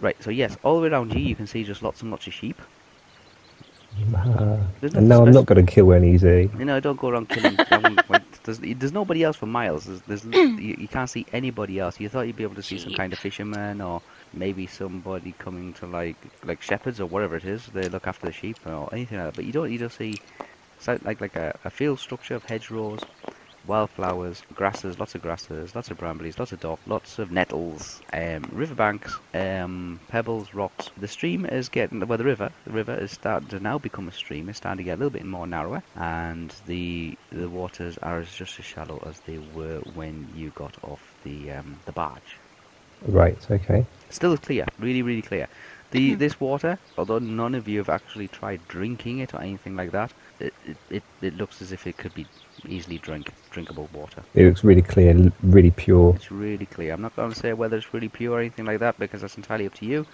Right. So yes, all the way around you, you can see just lots and lots of sheep. Uh, and no, I'm not going to kill any. Z. You know, don't go around killing. down, like, there's, there's nobody else for miles. There's, there's you, you can't see anybody else. You thought you'd be able to see some kind of fisherman or maybe somebody coming to like like shepherds or whatever it is. They look after the sheep or anything like that. But you don't. You just see like like, like a, a field structure of hedgerows, wildflowers, grasses, lots of grasses, lots of brambles, lots of dock, lots of nettles, um, riverbanks, um, pebbles, rocks. The stream is getting well. The river, the river is starting to now become a stream. It's starting to get a little bit more narrower, and the the waters are as- just as shallow as they were when you got off the um, the barge. Right. Okay. Still clear, really, really clear. The this water, although none of you have actually tried drinking it or anything like that, it it, it, it looks as if it could be easily drink drinkable water. It looks really clear, really pure. It's really clear. I'm not going to say whether it's really pure or anything like that because that's entirely up to you.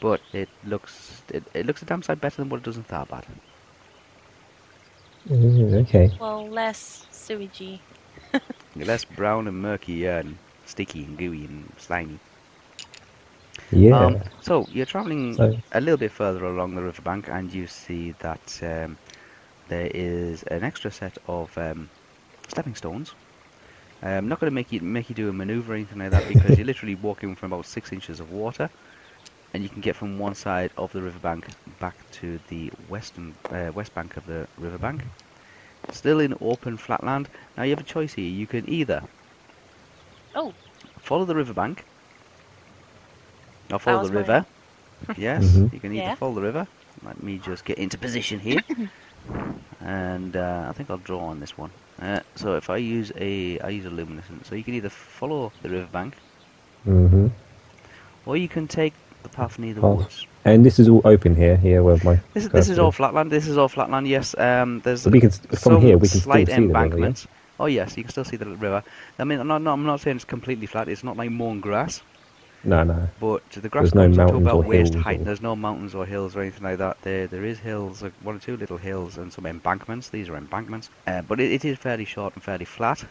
But it looks it, it looks a damn sight better than what it does in Tharbad. Mm, okay. Well, less sewagey. Less brown and murky and sticky and gooey and slimy. Yeah. Um, so you're travelling So- a little bit further along the riverbank, and you see that um, there is an extra set of um, stepping stones. I'm not going to make you make you do a manoeuvre or anything like that because you're literally walking from about six inches of water, and you can get from one side of the riverbank back to the western uh, west bank of the riverbank. Still in open flatland. Now you have a choice here. You can either Oh, follow the riverbank or follow the my- river. yes, Mhm. you can either Yeah. follow the river. Let me just get into position here, and uh, I think I'll draw on this one. Uh, so if I use a, I use a luminescent. So you can either follow the riverbank, hmm or you can take the path near the Oh. woods. And this is all open here. Here, where my This is this is all flatland. This is all flatland. Yes. Um. There's But we can from some here we can still slight see the river, yeah? Oh yes, you can still see the river. I mean, I'm not, not I'm not saying it's completely flat. It's not like mown grass. No, no. But the grass There's no comes up to about or waist height. or- There's no mountains or hills or anything like that. There, there is hills, like one or two little hills, and some embankments. These are embankments, uh, but it, it is fairly short and fairly flat.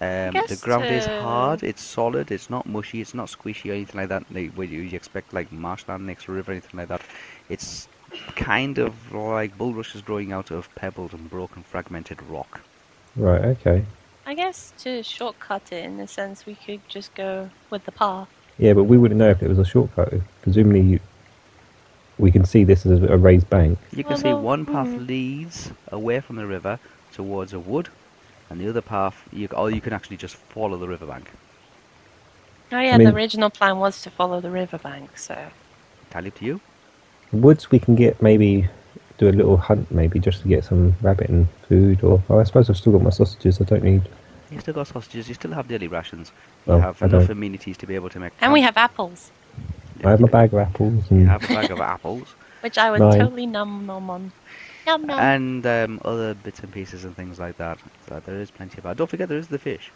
Um, the guess, ground is uh, hard. It's solid. It's not mushy. It's not squishy or anything like that. Like, where you, you expect like marshland next to a river, or anything like that. It's kind of like bulrushes growing out of pebbled and broken, fragmented rock. Right. Okay. I guess to shortcut it in a sense, we could just go with the path. Yeah, but we wouldn't know if it was a shortcut. Presumably, you, we can see this as a raised bank. You can oh, see one path leads away from the river towards a wood, and the other path, you, or you can actually just follow the riverbank. Oh yeah, mean- the original plan was to follow the riverbank, so Entirely up to you. Woods, we can get maybe do a little hunt, maybe just to get some rabbit and food. Or oh, I suppose I've still got my sausages. I don't need. You still got sausages. You still have daily rations. You Oh, have I enough don't. amenities to be able to make. and we have apples, I have my bag of apples You have a bag of apples which I would Nine. totally num nom on. Yum nom. and um, other bits and pieces and things like that. So there is plenty of that. Don't forget there is the fish.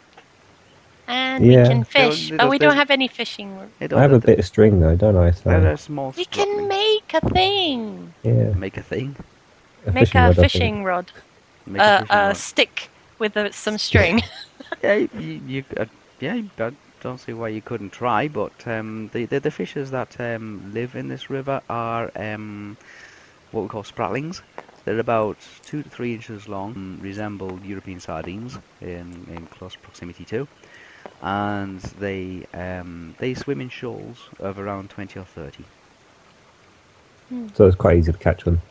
And Yeah. we can There- fish, there- but we don't have any fishing. I have a bit of string though, don't I? So There small. We can straplings. make a thing. yeah, make a thing. Make fishing a rod, fishing rod. Make Uh, a fishing a stick with uh, some string. Yeah, you, you uh, yeah, I don't see why you couldn't try. But um, the, the the fishes that um, live in this river are um, what we call spratlings. They're about two to three inches long, resemble European sardines in, in close proximity to, and they um, they swim in shoals of around twenty or thirty. So it's quite easy to catch them.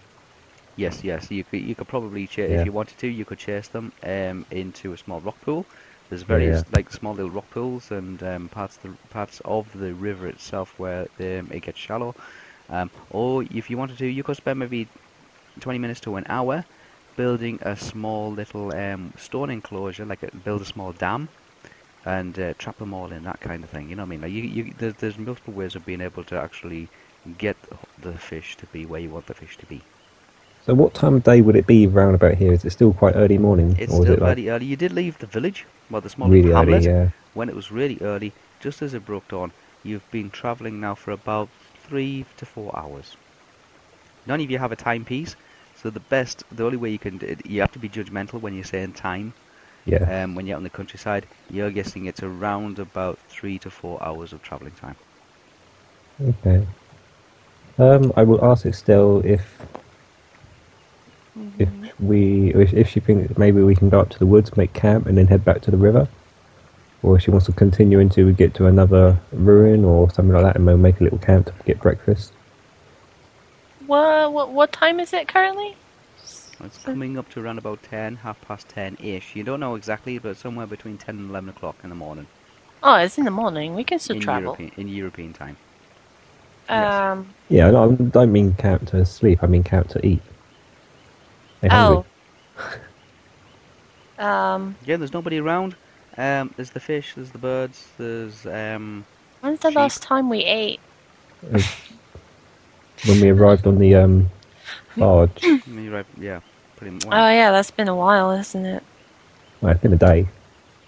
Yes, yes. You could you could probably chase Yeah. if you wanted to. You could chase them um, into a small rock pool. There's various yeah. like small little rock pools and um, parts of the parts of the river itself where um, it gets shallow. Um, or if you wanted to, you could spend maybe 20 minutes to an hour building a small little um, stone enclosure, like a, build a small dam, and uh, trap them all in that kind of thing. You know what I mean? Like you, you, there's, there's multiple ways of being able to actually get the fish to be where you want the fish to be. So what time of day would it be round about here? Is it still quite early morning? It's or is still it like very early. You did leave the village, well, the small really little early? hamlet, Yeah. when it was really early, just as it broke dawn. You've been travelling now for about three to four hours. None of you have a timepiece, so the best, the only way you can, you have to be judgmental when you're saying time. Yeah. Um, when you're out in the countryside, you're guessing it's around about three to four hours of travelling time. okay. Um, I will ask Estel if if Mm-hmm. we if, if she thinks maybe we can go up to the woods, make camp, and then head back to the river, or if she wants to continue until we get to another ruin or something like that, and we'll make a little camp to get breakfast. What, what what time is it currently? It's coming up to around about 10, half past 10 ish. You don't know exactly, but somewhere between 10 and 11 o'clock in the morning. Oh, it's in the morning. We can still in travel. European, in European time. yes. Um. Yeah, I don't, I don't mean camp to sleep. I mean camp to eat. Are you Oh. Um. Yeah, there's nobody around. Um, there's the fish, there's the birds, there's um, When's the Sheep. last time we ate? when we arrived on the um, barge. I you're yeah, pretty much. Oh yeah, that's been a while, isn't it? Well, it's been a day.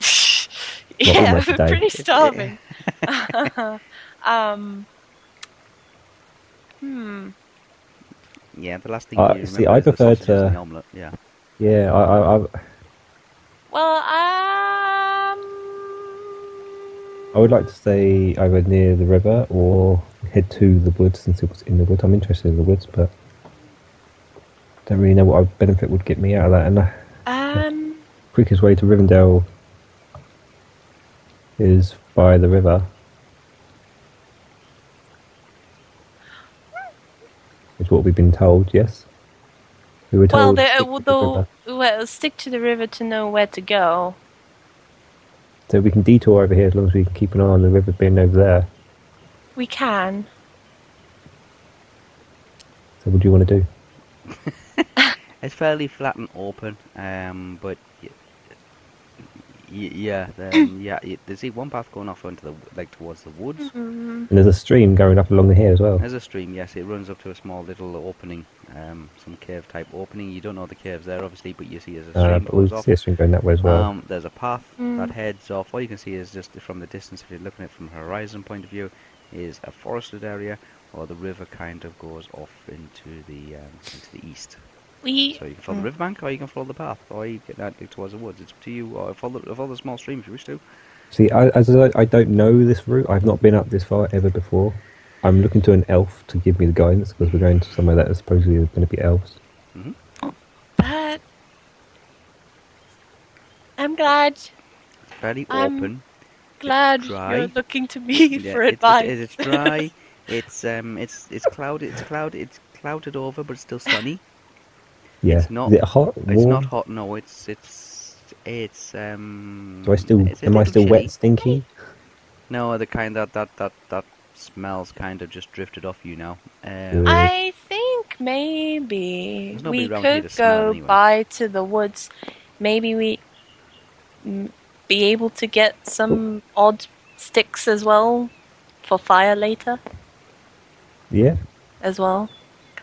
yeah, we're day. pretty starving. um. Hmm. Yeah, the last thing Uh, you see, I is prefer to- omelette. Yeah, Yeah, I, I, I, Well, um. I would like to stay either near the river or head to the woods and see what's in the woods. I'm interested in the woods, but don't really know what benefit would get me out of that. And the Um. quickest way to Rivendell is by the river. Is what we've been told. Yes, we were Well, told. the, stick uh, to the well, stick to the river to know where to go. So we can detour over here as long as we can keep an eye on the river being over there. We can. So what do you want to do? it's fairly flat and open. Um, but y- y- yeah, then, yeah, y- there's see one path going off onto the like towards the woods. Mm, And there's a stream going up along here as well. There's a stream, yes. It runs up to a small little opening, um, some cave type opening. You don't know the cave's there, obviously, but you see as a stream Uh, but we goes off. see a stream going that way as well. Um, there's a path Mm. that heads off. All you can see is just from the distance, if you're looking at it from a horizon point of view, is a forested area, or the river kind of goes off into the um, into the east. We. So you can follow Mm. the riverbank, or you can follow the path, or you can out towards the woods. It's up to you. Or follow, follow the small stream if you wish to. See, I, as I, I don't know this route. I've not been up this far ever before. I'm looking to an elf to give me the guidance because we're going to somewhere that is supposedly going to be elves. But I'm glad. It's fairly I'm open. Glad dry. you're looking to me Yeah, for it's- advice. It's, it's, dry. it's um, it's it's clouded. It's clouded. It's clouded over, but it's still sunny. Yeah. It's not- Is it hot? Warm? It's not hot. No, it's it's it's um. Do I still? it's Am I still chilly. wet, stinky? No, the kind that that that that smells kind of just drifted off you now. Um, I think maybe we could go anyway. by to the woods. Maybe we be able to get some odd sticks as well for fire later Yeah. as well.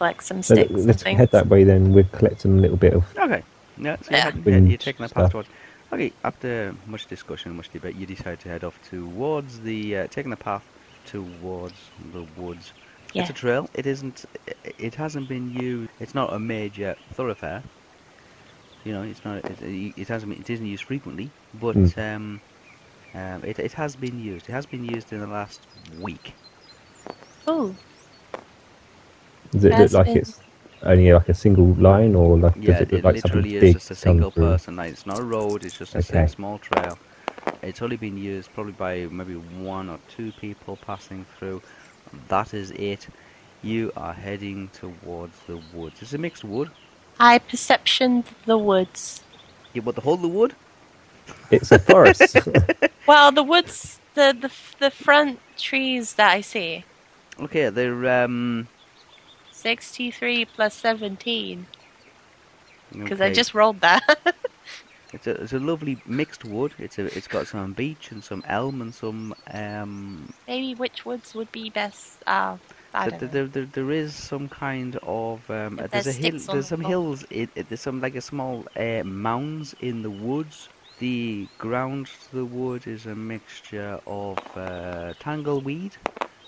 Collect some So sticks. and let's things. head that way then. We're collecting a little bit of. Okay. Yeah, so you're, Yeah. you're taking the path towards. Okay, after much discussion, much debate, you decide to head off towards the, uh, taking the path towards the woods. Yeah. It's a trail. It isn't. It hasn't been used. It's not a major thoroughfare. You know, it's not. It, it hasn't. Been, it isn't used frequently, but Mm. um, um, it it has been used. It has been used in the last week. Ooh, Does it look like it's only like a single line, or like Yeah, does it it, look like something literally is big just a single through? person. Like, it's not a road. It's just a s- Okay. small trail. It's only been used probably by maybe one or two people passing through. That is it. You are heading towards the woods. Is it mixed wood. I perceptioned the woods. You want the whole of the wood? It's a forest. Well, the woods, the the the front trees that I see. Okay, they're um. Sixty-three plus seventeen. Because I just rolled that. It's a it's a lovely mixed wood. It's a it's got some beech and some elm and some um. Maybe which woods would be best? Uh, I th- there, there, there is some kind of um. There's a hill. There's some hills. It, it, there's some like a small uh, mounds in the woods. The ground to the wood is a mixture of uh, tangleweed,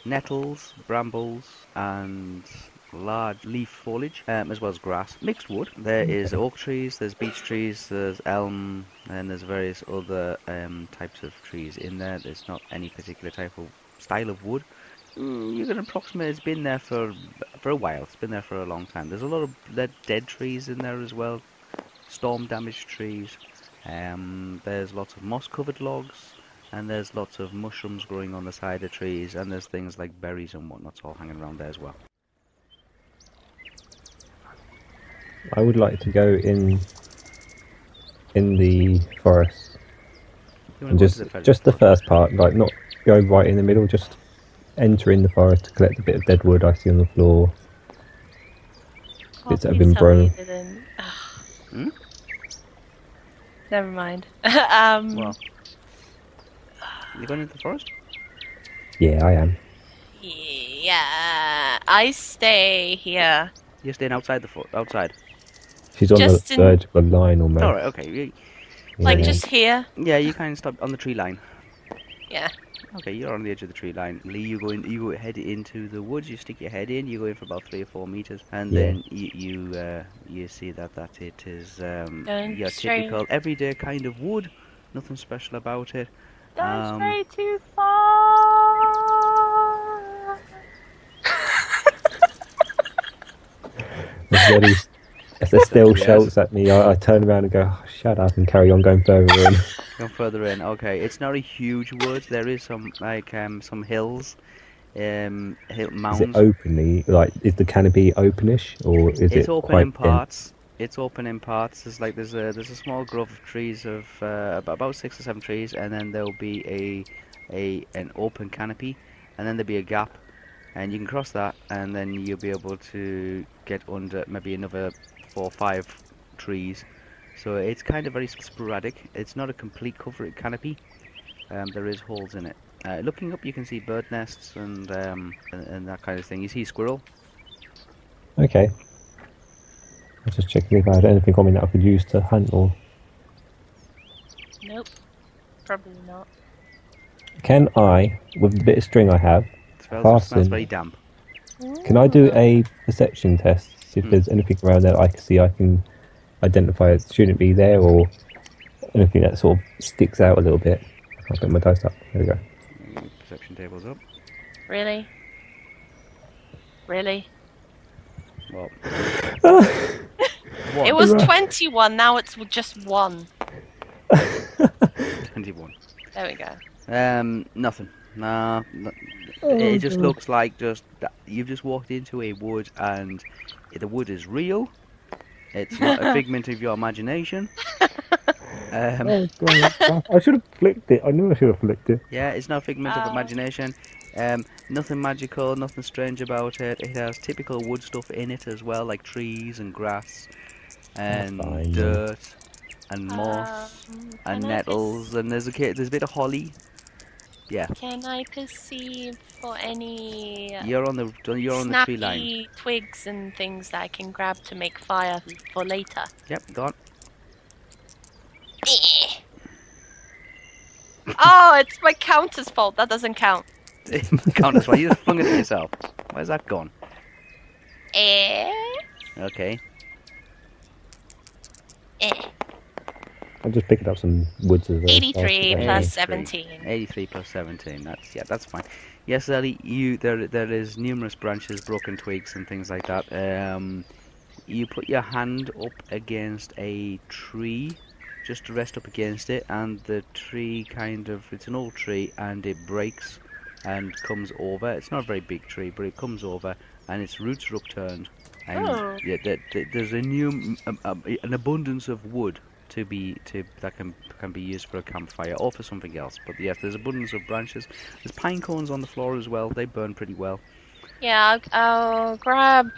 nettles, brambles, and large leaf foliage, um, as well as grass. Mixed wood. There is oak trees. There's beech trees. There's elm, and there's various other um, types of trees in there. There's not any particular type of style of wood. Mm, you can approximate it's been there for for a while. It's been there for a long time. There's a lot of dead trees in there as well, storm damaged trees. Um, there's lots of moss covered logs, and there's lots of mushrooms growing on the side of trees, and there's things like berries and whatnot all hanging around there as well. I would like to go in in the forest You and just the just the part? first part, like not go right in the middle. Just enter in the forest to collect a bit of dead wood I see on the floor. Oh, Bits that have been tell me you brown. didn't. Ugh. Hmm? Never mind. um, Well, you going into the forest? Yeah, I am. yeah, I stay here. You're staying outside the fo- outside. She's on Just the in- verge of a line almost. All right, okay. You, Like Yeah. just here. yeah, you kind of stop on the tree line. Yeah. Okay, you're on the edge of the tree line. Lee, you go in, you go head into the woods. You stick your head in. You go in for about three or four meters, and Yeah. then you you, uh, you see that that it is um, Don't your stray. typical everyday kind of wood. Nothing special about it. Don't Um, stray too far. As Eddie, as Estel Yes. shouts at me, I, I turn around and go, "Oh, "Shut up!" and carry on going further in. Go further in. Okay, it's not a huge wood. There is some like um some hills, um hill Is it openly like is the canopy openish or is it's it open quite in parts. It's open in parts. There's like there's a there's a small grove of trees of uh, about about six or seven trees, and then there'll be a a an open canopy, and then there'll be a gap, and you can cross that, and then you'll be able to get under maybe another four or five trees. So it's kind of very sporadic. It's not a complete cover canopy. Um, there is holes in it. Uh, looking up, you can see bird nests and um, and, and that kind of thing. You see squirrel. Okay. I was just checking if I had anything on me that I could use to hunt or Nope. Probably not. can I, with the bit of string I have, It smells, Pass smells very damp. can I do a perception test? See if Hmm. there's anything around there I can see I can identify it shouldn't be there or anything that sort of sticks out a little bit. I'll put my dice up. There we go. Mm, Perception table's up. Really? Really? Well, It was 21, now it's just 1. 21. There we go. Um, nothing. Nah, no, it just looks like just you've just walked into a wood and the wood is real. It's not a figment of your imagination. Um, Oh, I should have flicked it. I knew I should have flicked it. yeah, it's not a figment of Oh. imagination. Um, nothing magical, nothing strange about it. It has typical wood stuff in it as well, like trees and grass and dirt and moss Um, and can I perc- nettles and there's a there's a bit of holly. Yeah, Can I perceive for any uh, you're on the you're on the tree line. twigs and things that I can grab to make fire for later? Yep, go on. oh, it's my counter's fault. That doesn't count. Count as well. You just flung it at yourself. Where's that gone? Eh? Okay. Eh. I'm just picking up some woods as well. 83 after plus 83. 17. 83 plus 17. That's yeah, that's fine. Yes, Ellie, you there there is numerous branches, broken twigs, and things like that. Um, you put your hand up against a tree, just to rest up against it, and the tree kind of it's an old tree, and it breaks and comes over. It's not a very big tree, but it comes over, and its roots are upturned. And Oh. yeah, there, there- there's a new um, um, an abundance of wood to be to that can can be used for a campfire or for something else. But yes, there's abundance of branches. There's pine cones on the floor as well. They burn pretty well. Yeah, I'll, I'll grab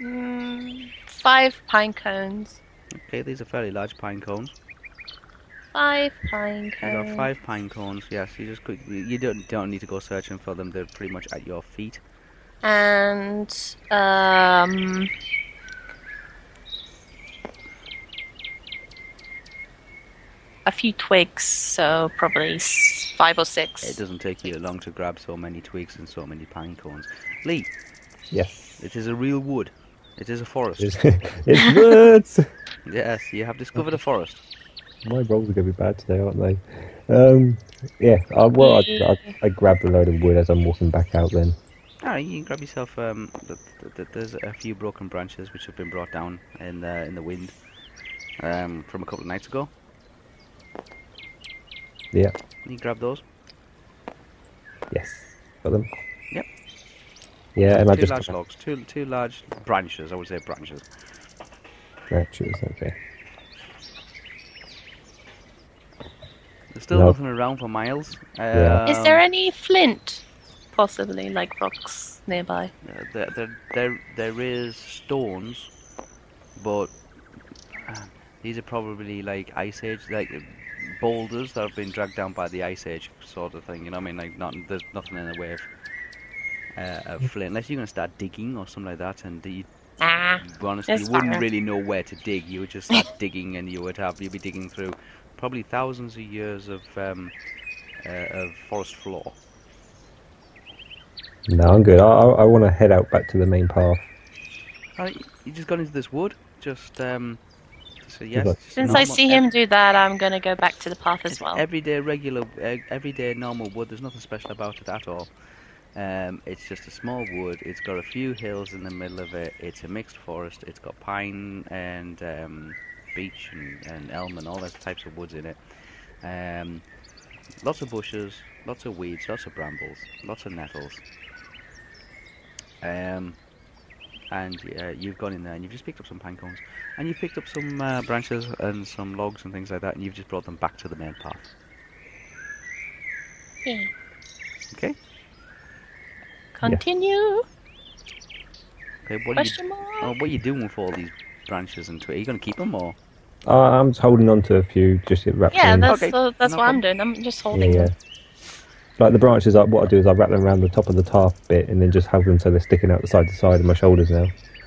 mm, five pine cones. Okay, these are fairly large pine cones. Five pine cones. You got five pine cones. Yes, you just you don't don't need to go searching for them. They're pretty much at your feet. And um, a few twigs, so probably five or six. It doesn't take you long to grab so many twigs and so many pine cones. Lee, Yes. it is a real wood. It is a forest. It's, it's woods. Yes, you have discovered a forest. My rolls are going to be bad today, aren't they? Um, yeah, I, well, I, I, I grabbed a load of wood as I'm walking back out then. Alright, you can grab yourself. Um, th- th- th- there's a few broken branches which have been brought down in the in the wind um, from a couple of nights ago. Yeah, You grab those. yes. Got them? Yep. Yeah, and I just... two large logs, two two large branches. I would say branches. Branches, okay. There's still No. nothing around for miles. Yeah. Is there Um, any flint, possibly, like rocks nearby? Uh, there, there, there, there is stones, but uh, these are probably like ice age, like boulders that have been dragged down by the ice age, sort of thing. You know what I mean? Like, not there's nothing in the way of, uh, of flint, unless you're gonna start digging or something like that, and you Ah, honestly you wouldn't fine. really know where to dig. You would just start digging, and you would have you'd be digging through probably thousands of years of um, uh, of forest floor. No, I'm good. I, I, I want to head out back to the main path. Alright, you just got into this wood. Just um, just a yes. like- just since I see him do that, I'm gonna go back to the path as well. Everyday regular, uh, everyday normal wood. There's nothing special about it at all. Um, it's just a small wood. It's got a few hills in the middle of it. It's a mixed forest. It's got pine and um, beech and, and elm and all those types of woods in it. Um, lots of bushes, lots of weeds, lots of brambles, lots of nettles. Um, and uh, you've gone in there and you've just picked up some pine cones and you've picked up some uh, branches and some logs and things like that and you've just brought them back to the main path. Yeah. Okay. Continue? Okay. What are you? Question mark? Oh, what are you doing with all these branches and twigs? Are you going to keep them or? Uh, I'm just holding on to a few, just to wrap yeah, in. that's Okay, uh, that's no what I'm doing. I'm just Yeah, holding yeah. them. Like the branches, I, what I do is I wrap them around the top of the tarp bit and then just have them so they're sticking out the side to side of my shoulders now.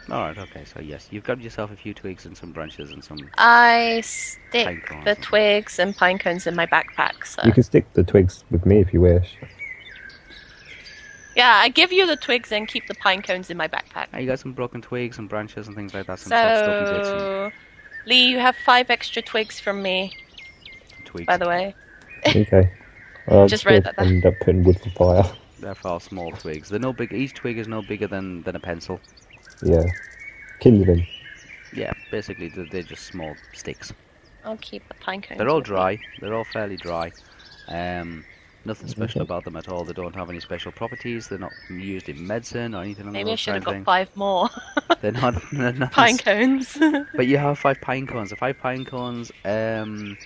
All right. Okay. So yes, you've grabbed yourself a few twigs and some branches and some I stick pine cones. the twigs and pine cones in my backpack. So You can stick the twigs with me if you wish. yeah, I give you the twigs and keep the pine cones in my backpack. Ah, you got some broken twigs and branches and things like that. Some soft stuffy bits and So, Lee, you have five extra twigs from me, twigs. by the way. Okay. I'll Just write that end up putting wood for fire. They're for small twigs. They're no big. Each twig is no bigger than than a pencil. Yeah. Kindling. Yeah. Basically, they're, they're just small sticks. I'll keep the pine cones. They're all dry. They're all fairly dry. Um, nothing special Okay. about them at all. They don't have any special properties. They're not used in medicine or anything along Maybe I should have kind got things. five more They're not. They're not pine cones. But you have five pine cones. The five pine cones um,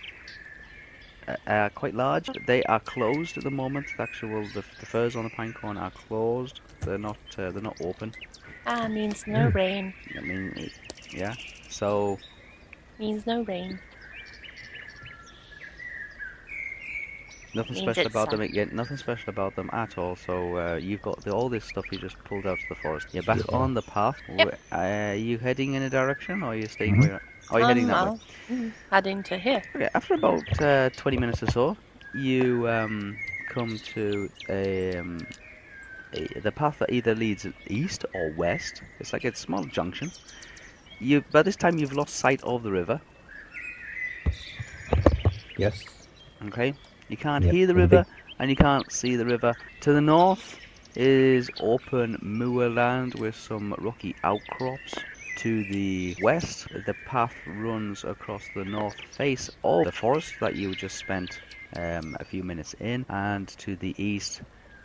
uh, are quite large. They are closed at the moment. The actual the, the furs on the pine cone are closed. They're not. Uh, they're not open. ah, means no rain. I mean, yeah. So Means no rain. Nothing Means special about them. sun. Again, nothing special about them at all. So uh, you've got the, all this stuff you just pulled out of the forest. You're back Yeah. on the path. Yep. Wh- Uh, are you heading in a direction, or are you staying Mhm. where? Are you heading Um, that? I'll- mm, Heading to here. Okay, after about uh, 20 minutes or so, you um, come to a, um, a, the path that either leads east or west. It's like a small junction. You by this time you've lost sight of the river. Yes. Okay, you can't Yep, hear the and the river and you can't see the river. To the north is open moorland with some rocky outcrops. To the west, the path runs across the north face of the forest that you just spent um, a few minutes in, and to the east,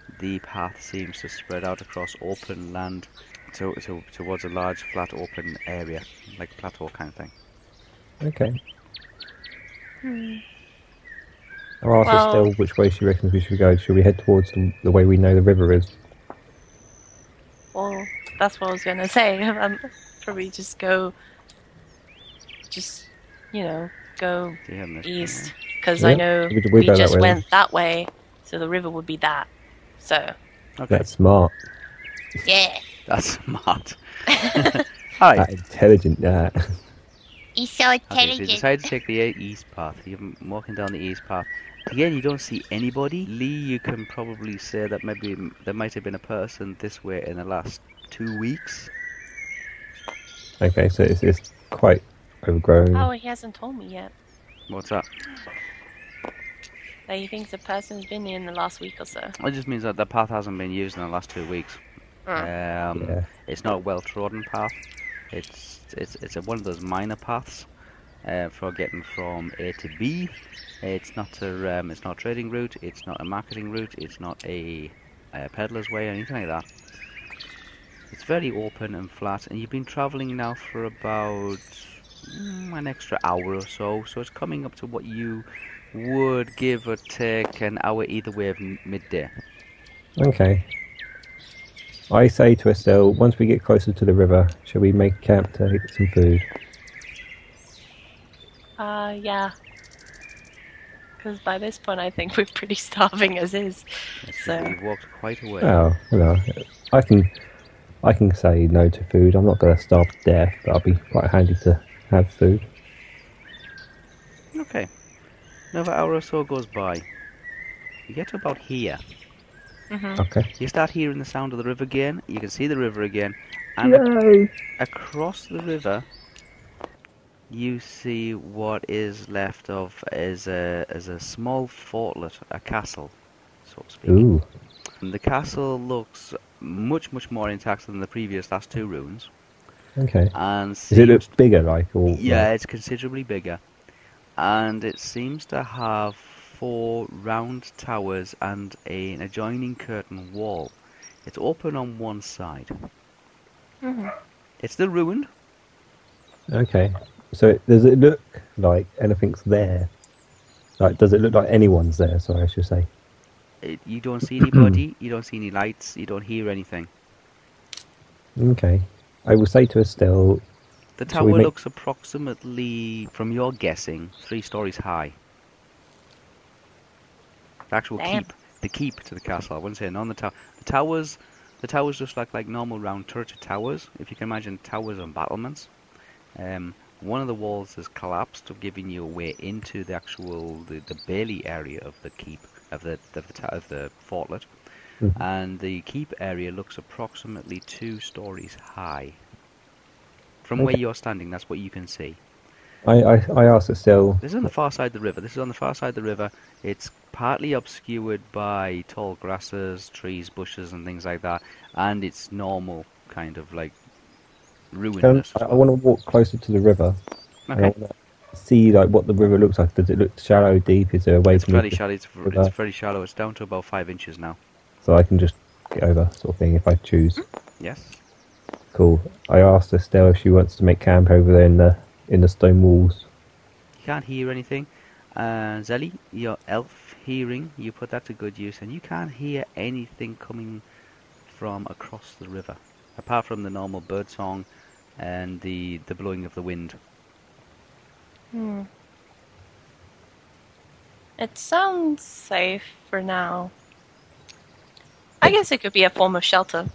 the path seems to spread out across open land to, to, towards a large flat open area, like plateau kind of thing. Okay. Hmm. I'll ask Well- still which way she reckons we should go. Should we head towards the, the way we know the river is? Well, that's what I was gonna say. Um, probably just go, just you know, go Do you have this- east because Yeah, I know we- we we, go that just way then. went that way, so the river would be that. So Okay, That's smart. yeah, that's smart. Hi. That intelligent, that. He's so Okay, so you decide to take the east path. You're m- walking down the east path. Again, you don't see anybody. Lee, you can probably say that maybe there might have been a person this way in the last two weeks. okay, so it's, it's quite overgrown. Oh, he hasn't told me yet. What's that? That you think the person's been here in the last week or so. It just means that the path hasn't been used in the last two weeks. Um, Yeah. It's not a well-trodden path. It's it's it's a, one of those minor paths uh, for getting from A to B. It's not a um, it's not a trading route. It's not a marketing route. It's not a, a peddler's way or anything like that. It's very open and flat, and you've been travelling now for about mm, an extra hour or so. So it's coming up to what you would give or take an hour either way of midday. Okay. I say to Estel, once we get closer to the river, shall we make camp to get some food? Uh, yeah. Because by this point, I think we're pretty starving as is. So- We've walked quite a way. Oh, no. I can, I can say no to food. I'm not going to starve to death, but I'll be quite handy to have food. Okay. Another hour or so goes by. We get to about here. Hmm Okay. You start hearing the sound of the river again. You can see the river again. And Yay! across the river, you see what is left of is a, is a small fortlet, a castle, so to speak. Ooh. And the castle looks much, much more intact than the previous last two ruins. Okay. And Does it looks bigger, like, or Yeah, it's considerably bigger. And it seems to have four round towers and a, an adjoining curtain wall. It's open on one side. hmm It's still ruined. Okay. So does it look like anything's there? Like, does it look like anyone's there? Sorry, I should say. It, you don't see anybody, you don't see any lights, you don't hear anything. Okay. I will say to Estel, The Shall we tower make- looks approximately, from your guessing, three stories high. The actual Damn. keep, the keep to the castle. I wouldn't say on the tower. The towers, the towers just like like normal round turret towers. If you can imagine towers and battlements. Um, one of the walls has collapsed, giving you a way into the actual the, the bailey area of the keep of the of the, of the fortlet, Mhm. and the keep area looks approximately two stories high. From where you're standing, that's what you can see. I, I, I asked Estel, This is on the far side of the river. This is on the far side of the river. It's partly obscured by tall grasses, trees, bushes, and things like that, and it's normal kind of like ruinous. I, I want to walk closer to the river. Okay. see like what the river looks like. Does it look shallow, deep? Is there a way It's me fairly shallow. It's, it's very shallow. It's down to about five inches now. so I can just get over, sort of thing, if I choose? Mm-hmm. Yes. Cool. I asked Estel if she wants to make camp over there in the in the stone walls. You can't hear anything. Uh, Zellie, your elf hearing, you put that to good use, and you can't hear anything coming from across the river, apart from the normal bird song and the, the blowing of the wind. Hmm. It sounds safe for now. I guess it could be a form of shelter.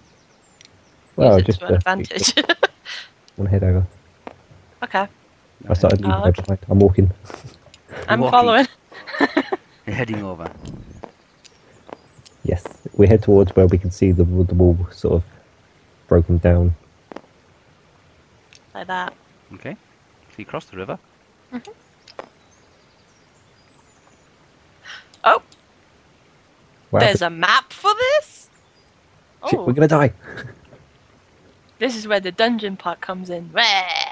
Well, Use it just to an advantage. want to head over. Okay, I started leaving Oh, her behind. I'm walking. I'm walking. following. You're heading over. Yes, we head towards where we can see the the wall sort of broken down. Like that. Okay. So you cross the river. Mm-hmm. Oh, Wow, there's a map for this? shit, Oh, we're gonna die. this is where the dungeon part comes in. Wah!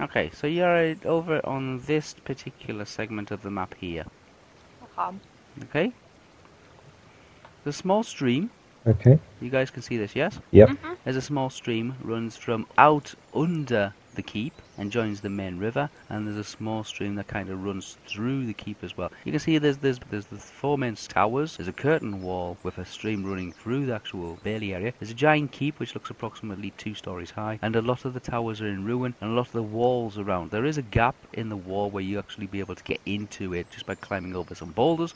Okay, so you're over on this particular segment of the map here. Um, Okay? The small stream, Okay. you guys can see this, yes? Yep. mhm. There's a small stream runs from out under the keep and joins the main river, and there's a small stream that kind of runs through the keep as well. You can see there's there's there's the four main towers. There's a curtain wall with a stream running through the actual bailey area. There's a giant keep which looks approximately two stories high, and a lot of the towers are in ruin, and a lot of the walls around. There is a gap in the wall where you actually be able to get into it just by climbing over some boulders.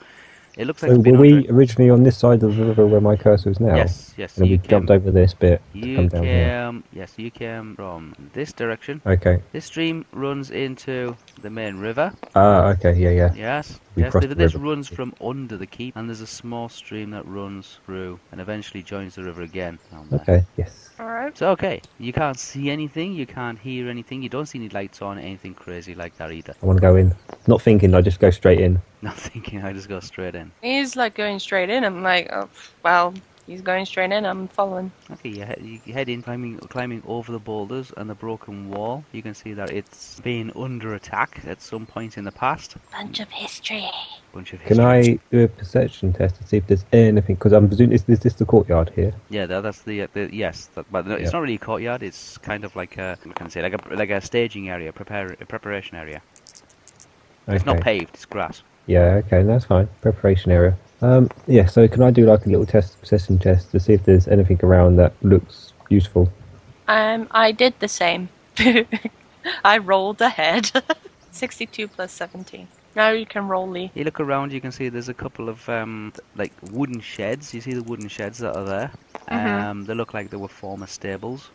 It looks like So were we originally on this side of the river where my cursor is now? Yes, yes. And you we jumped over this bit to you come down here. came, yes, you came from this direction. Okay. This stream runs into the main river. Ah, okay, yeah, yeah. Yes, We yes. the This river. runs from under the keep, and there's a small stream that runs through and eventually joins the river again. down there. Okay, yes. Alright. So okay, you can't see anything, you can't hear anything, you don't see any lights on, anything crazy like that either. I want to go in. Not thinking, I just go straight in. Not thinking, I just go straight in. He's like going straight in. I'm like, oh, well, he's going straight in. I'm following. Okay, you, he- you head in, climbing, climbing over the boulders and the broken wall. You can see that it's been under attack at some point in the past. Bunch of history. Bunch of Can history. I do a perception test to see if there's anything? Because I'm presuming, is, is this the courtyard here? Yeah, that, that's the, uh, the yes, that, but no, it's Yeah. not really a courtyard. It's kind of like a, what can I say, like a like a staging area, prepare a preparation area. Okay. It's not paved; it's grass. Yeah, okay, that's fine. Preparation area. Um, yeah, so can I do like a little test, perception test to see if there's anything around that looks useful? Um, I did the same. I rolled ahead. 62 plus 17. Now you can roll Lee. You look around, you can see there's a couple of um, like wooden sheds. You see the wooden sheds that are there. Mhm. Um, they look like they were former stables.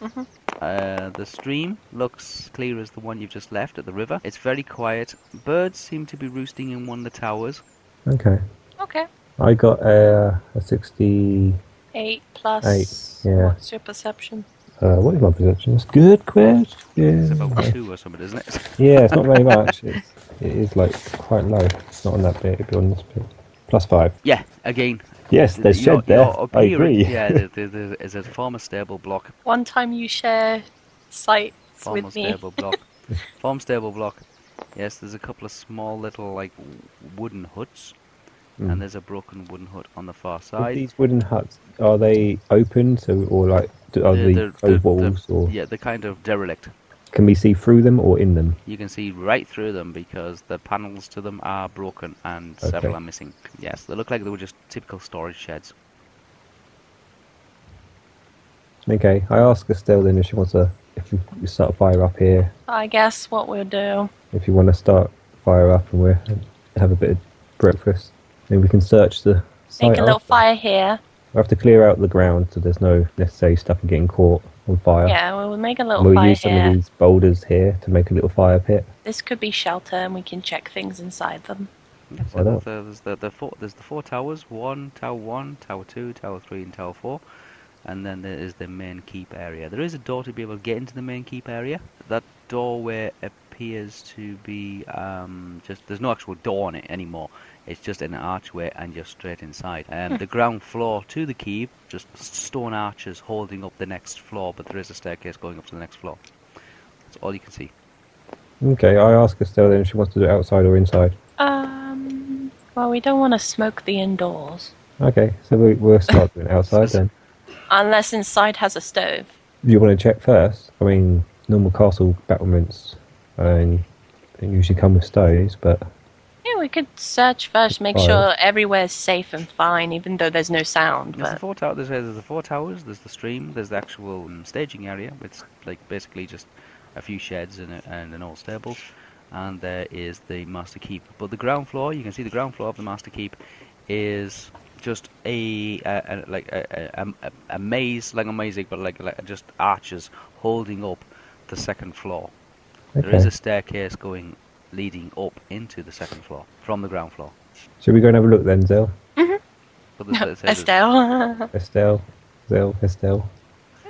Mhm. Uh, the stream looks clear as the one you've just left at the river. It's very quiet. Birds seem to be roosting in one of the towers. Okay. Okay. I got uh, a 60. 8 plus. Eight, yeah. What's your perception? Uh, what is my perception? It's good question. It's about two or something, isn't it? Yeah, it's not very much. It's, it is like quite low. It's not on that bit, it'd be on this bit. Plus five. yeah, again. Yes, there's you're- shed there. you're I agree. Yeah, there, there, there is a former stable block. One time you share sights Former with me. stable block. Farm stable block. Yes, there's a couple of small little like wooden huts, Mm. and there's a broken wooden hut on the far With side. these wooden huts, are they open? So, or like, do, are They're- they they're- closed they're- walls, or Yeah, they're kind of derelict. can we see through them or in them? You can see right through them because the panels to them are broken and several are missing. Yes, they look like they were just typical storage sheds. Okay, I ask Estel then if she wants to, if we we start a fire up here, I guess what we'll do. if you want to start fire up and we have a bit of breakfast, then we can search the site. Make a little after. fire here. We have to clear out the ground so there's no necessary stuff getting caught on fire. Yeah, we'll make a little we'll fire use some here. of these boulders here to make a little fire pit. This could be shelter, and we can check things inside them. Yeah, so not? there's, the, there's the, the four there's the four towers: one, tower one, tower two, tower three, and tower four. And then there is the main keep area. There is a door to be able to get into the main keep area. That doorway appears to be um, just there's no actual door on it anymore. It's just an archway and you're straight inside. Um, the ground floor to the keep, just stone arches holding up the next floor, but there is a staircase going up to the next floor. That's all you can see. Okay, I ask Estel then if she wants to do it outside or inside. Um. Well, we don't want to smoke the indoors, Okay, so we, we'll start doing it outside then. unless inside has a stove. You want to check first? I mean, normal castle battlements um, they usually come with stoves, but Yeah, we could search first, make Fire. sure everywhere's safe and fine, even though there's no sound. There's the four tower. There's, there's the four towers. There's the stream. There's the actual um, staging area. It's like basically just a few sheds and, a, and an old stables, and there is the master keep. But the ground floor, you can see the ground floor of the master keep, is just a, a, a like a, a, a, a maze, like a maze, but like like just arches holding up the second floor. There is a staircase going leading up into the second floor from the ground floor. Should we go and have a look then, Zell? But there's- there's- there's- Estel, Estel? Zell? Estel?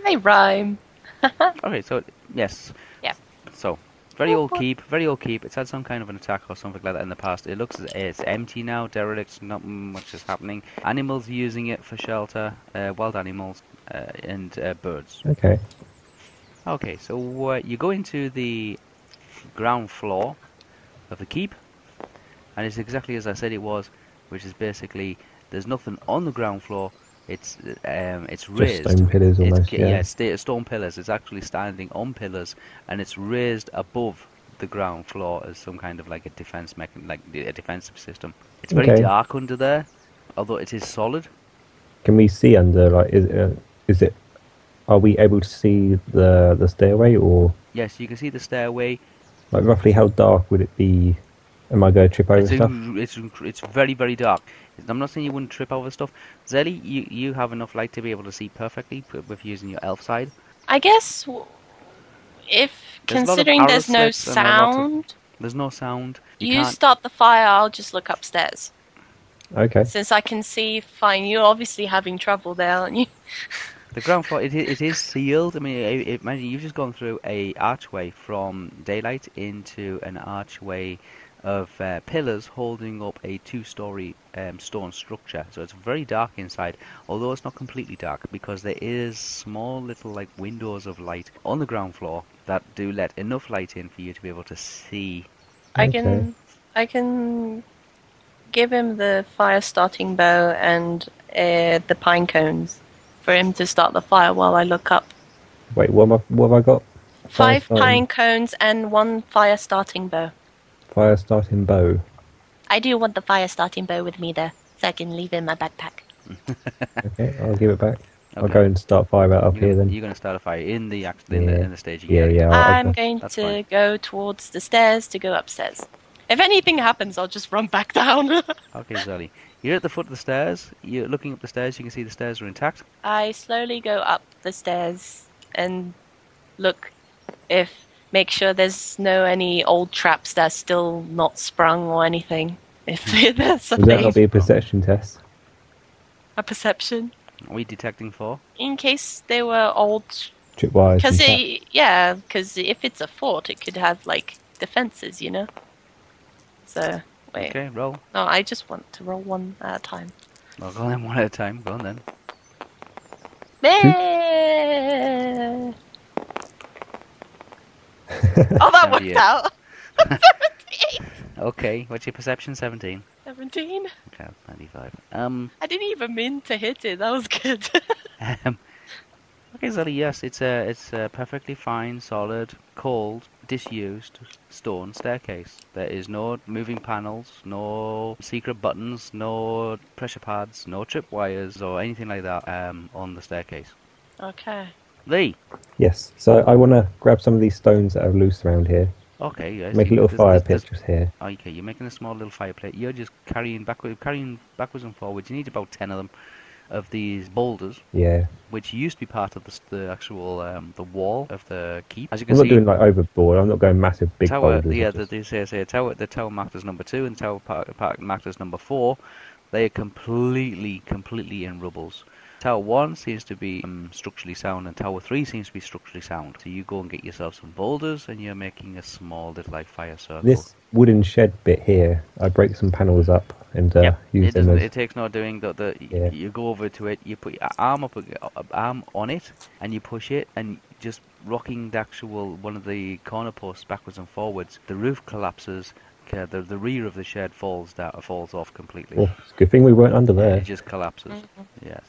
they rhyme. Okay, so yes. Yeah. So very old keep, very old keep. It's had some kind of an attack or something like that in the past. It looks as it's empty now, derelict. Not much is happening. Animals using it for shelter, uh, wild animals uh, and uh, birds. Okay. Okay, so uh, you go into the ground floor of the keep, and it's exactly as I said it was, which is basically there's nothing on the ground floor. It's um, it's raised. Just stone pillars It's, almost, ca- yeah. it's stone pillars. It's actually standing on pillars, and it's raised above the ground floor as some kind of like a defense mechan- like a defensive system. It's very Okay. dark under there, although it is solid. Can we see under, like, is, uh, is it, are we able to see the, the stairway or, Yes, you can see the stairway. Like, roughly how dark would it be Am I going to trip over It's, stuff? in- it's it's very very dark. I'm not saying you wouldn't trip over stuff. Zellie, you you have enough light to be able to see perfectly with using your elf side. I guess if There's a lot of considering there's no arrow slits and a lot of- sound, There's no sound. you, can't. start the fire. I'll just look upstairs Okay. since I can see fine. You're obviously having trouble there, aren't you? The ground floor, it, it is sealed. I mean, it, it, imagine you've just gone through a archway from daylight into an archway of uh, pillars holding up a two-story um, stone structure. So it's very dark inside, although it's not completely dark because there is small little like windows of light on the ground floor that do let enough light in for you to be able to see. I Okay. can, I can give him the fire starting bow and uh, the pine cones for him to start the fire while I look up. Wait, what, am I, what have I got? Fire Five pine cones and one fire starting bow. Fire starting bow. I do want the fire starting bow with me there, so I can leave it in my backpack. Okay, I'll give it back. I'll go and start fire out up You're, here then. you're going to start a fire in the act- in, the, Yeah. in the staging Yeah, area. yeah. I'll, I'm I'll, going That's to fine. go towards the stairs to go upstairs. If anything happens, I'll just run back down. Okay, Zellie. You're at the foot of the stairs. You're looking up the stairs. You can see the stairs are intact. I slowly go up the stairs and look if make sure there's no any old traps that's still not sprung or anything. If there's something. Would that something not be a perception test? a perception Are we detecting for? in case they were old Tripwires. and because yeah because if it's a fort it could have like defenses you know so wait Okay, roll. no I just want to roll one at a time Well, go on then one at a time. Go on then. Meh. oh that worked yeah. out Okay, what's your perception? 17. 17 Okay, 95. Um, I didn't even mean to hit it that was good um okay, Zellie, yes, it's a, it's a perfectly fine, solid, cold, disused stone staircase. There is no moving panels, no secret buttons, no pressure pads, no tripwires or anything like that um, on the staircase. okay Lee! Yes. So I want to grab some of these stones that are loose around here. Okay, yes. Make a you- little there's- fire there's- pit just here. Okay, you're making a small little fire plate. You're just carrying backward, carrying backwards and forwards. You need about ten of them, of these boulders, Yeah. which used to be part of the, the actual um, the wall of the keep. As you can I'm not see, doing like overboard. I'm not going massive big tower, boulders. yeah, the, say, say tower, the tower marked as number two and the tower park, park marked as number four. They are completely, completely in rubbles. Tower one seems to be um, structurally sound, and tower three seems to be structurally sound. So you go and get yourself some boulders, and you're making a small little like fire circle. This wooden shed bit here, I break some panels up and uh, Yep, use it them doesn't. as It takes no doing. That the Yeah. you go over to it, you put your arm up, ag- uh, arm on it, and you push it, and just rocking the actual one of the corner posts backwards and forwards. The roof collapses. ca- The the rear of the shed falls down, falls off completely. Well, it's a good thing we weren't under Yeah, there. It just collapses. Yes.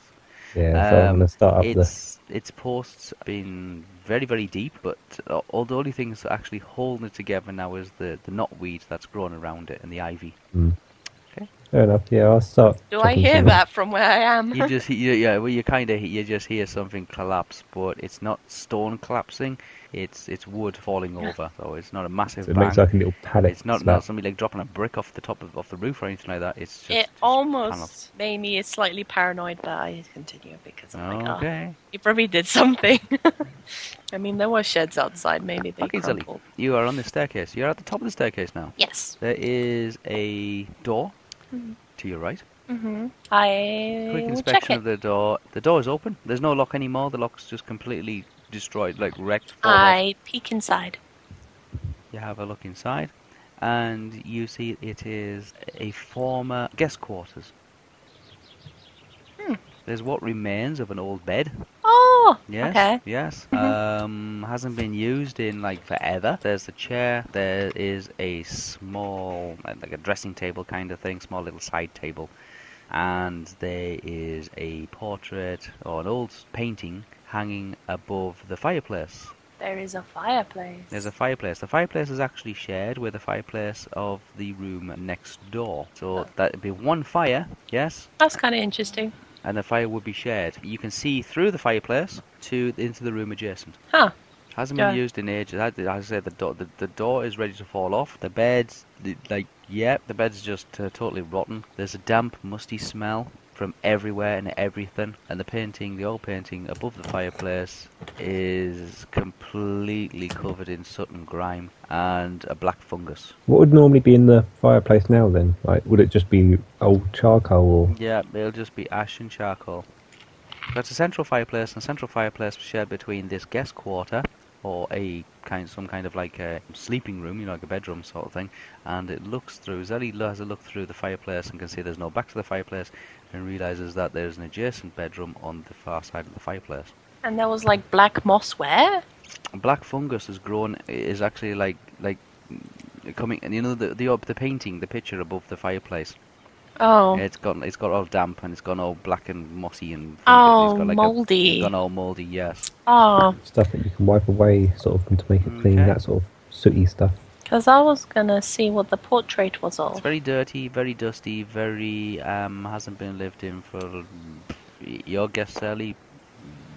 Yeah, so I'm Um, going to start up the. its its posts have been very very deep, but uh, all the only things actually holding it together now is the the knotweed that's grown around it and the ivy. Mm. Okay. Fair enough. Yeah, I'll start. do I hear some- that from where I am you just you, yeah well you kind of you just hear something collapse but it's not stone collapsing it's it's wood falling over so it's not a massive So it bang makes like a little pallet. it's not, slab. not somebody like dropping a brick off the top of, of the roof or anything like that it's just it just almost panels. made me slightly paranoid but I continue because I'm like oh okay you probably did something I mean there were sheds outside maybe they okay Zellie, crumbled you are on the staircase you're at the top of the staircase now yes there is a door To your right Mm-hmm. I quick will check inspection it of the door the door is open there's no lock anymore the lock's just completely destroyed like wrecked fallen off. I peek inside You have a look inside, and you see it is a former guest quarters. Hmm. There's what remains of an old bed. oh Yes. okay Yes. Mhm. Um, hasn't been used in like forever. There's the chair. There is a small, like like a dressing table kind of thing, small little side table, and there is a portrait or an old painting hanging above the fireplace. there is a fireplace There's a fireplace. The fireplace is actually shared with the fireplace of the room next door. So that'd be one fire, yes, that's kind of interesting and the fire would be shared. You can see through the fireplace to into the room adjacent. huh Hasn't Yeah. been used in ages. As I said, the door the, the door is ready to fall off. The bed's the- like yeah, the bed's just uh, totally rotten. There's a damp, musty smell from everywhere and everything. And the painting, the old painting above the fireplace, is completely covered in soot and grime and a black fungus. What would normally be in the fireplace now then? Like, would it just be old charcoal or? Yeah, it'll just be ash and charcoal. That's a central fireplace, and a central fireplace was shared between this guest quarter, or a kind, some kind of like a sleeping room, you know, like a bedroom sort of thing. And it looks through. Zellie has a look through the fireplace and can see there's no back to the fireplace, and realizes that there's an adjacent bedroom on the far side of the fireplace. And there was like black moss where? Black fungus has grown. Is actually like like coming. And you know the the the painting, the picture above the fireplace. Oh. It's got it's got all damp and it's gone all black and mossy and Oh, it's got like mouldy. A, gone all mouldy, yes. Oh, Stuff that you can wipe away, sort of, to make it clean. Okay. That sort of sooty stuff. Because I was gonna see what the portrait was of. It's very dirty, very dusty, very um hasn't been lived in for mm, your guess, Sally,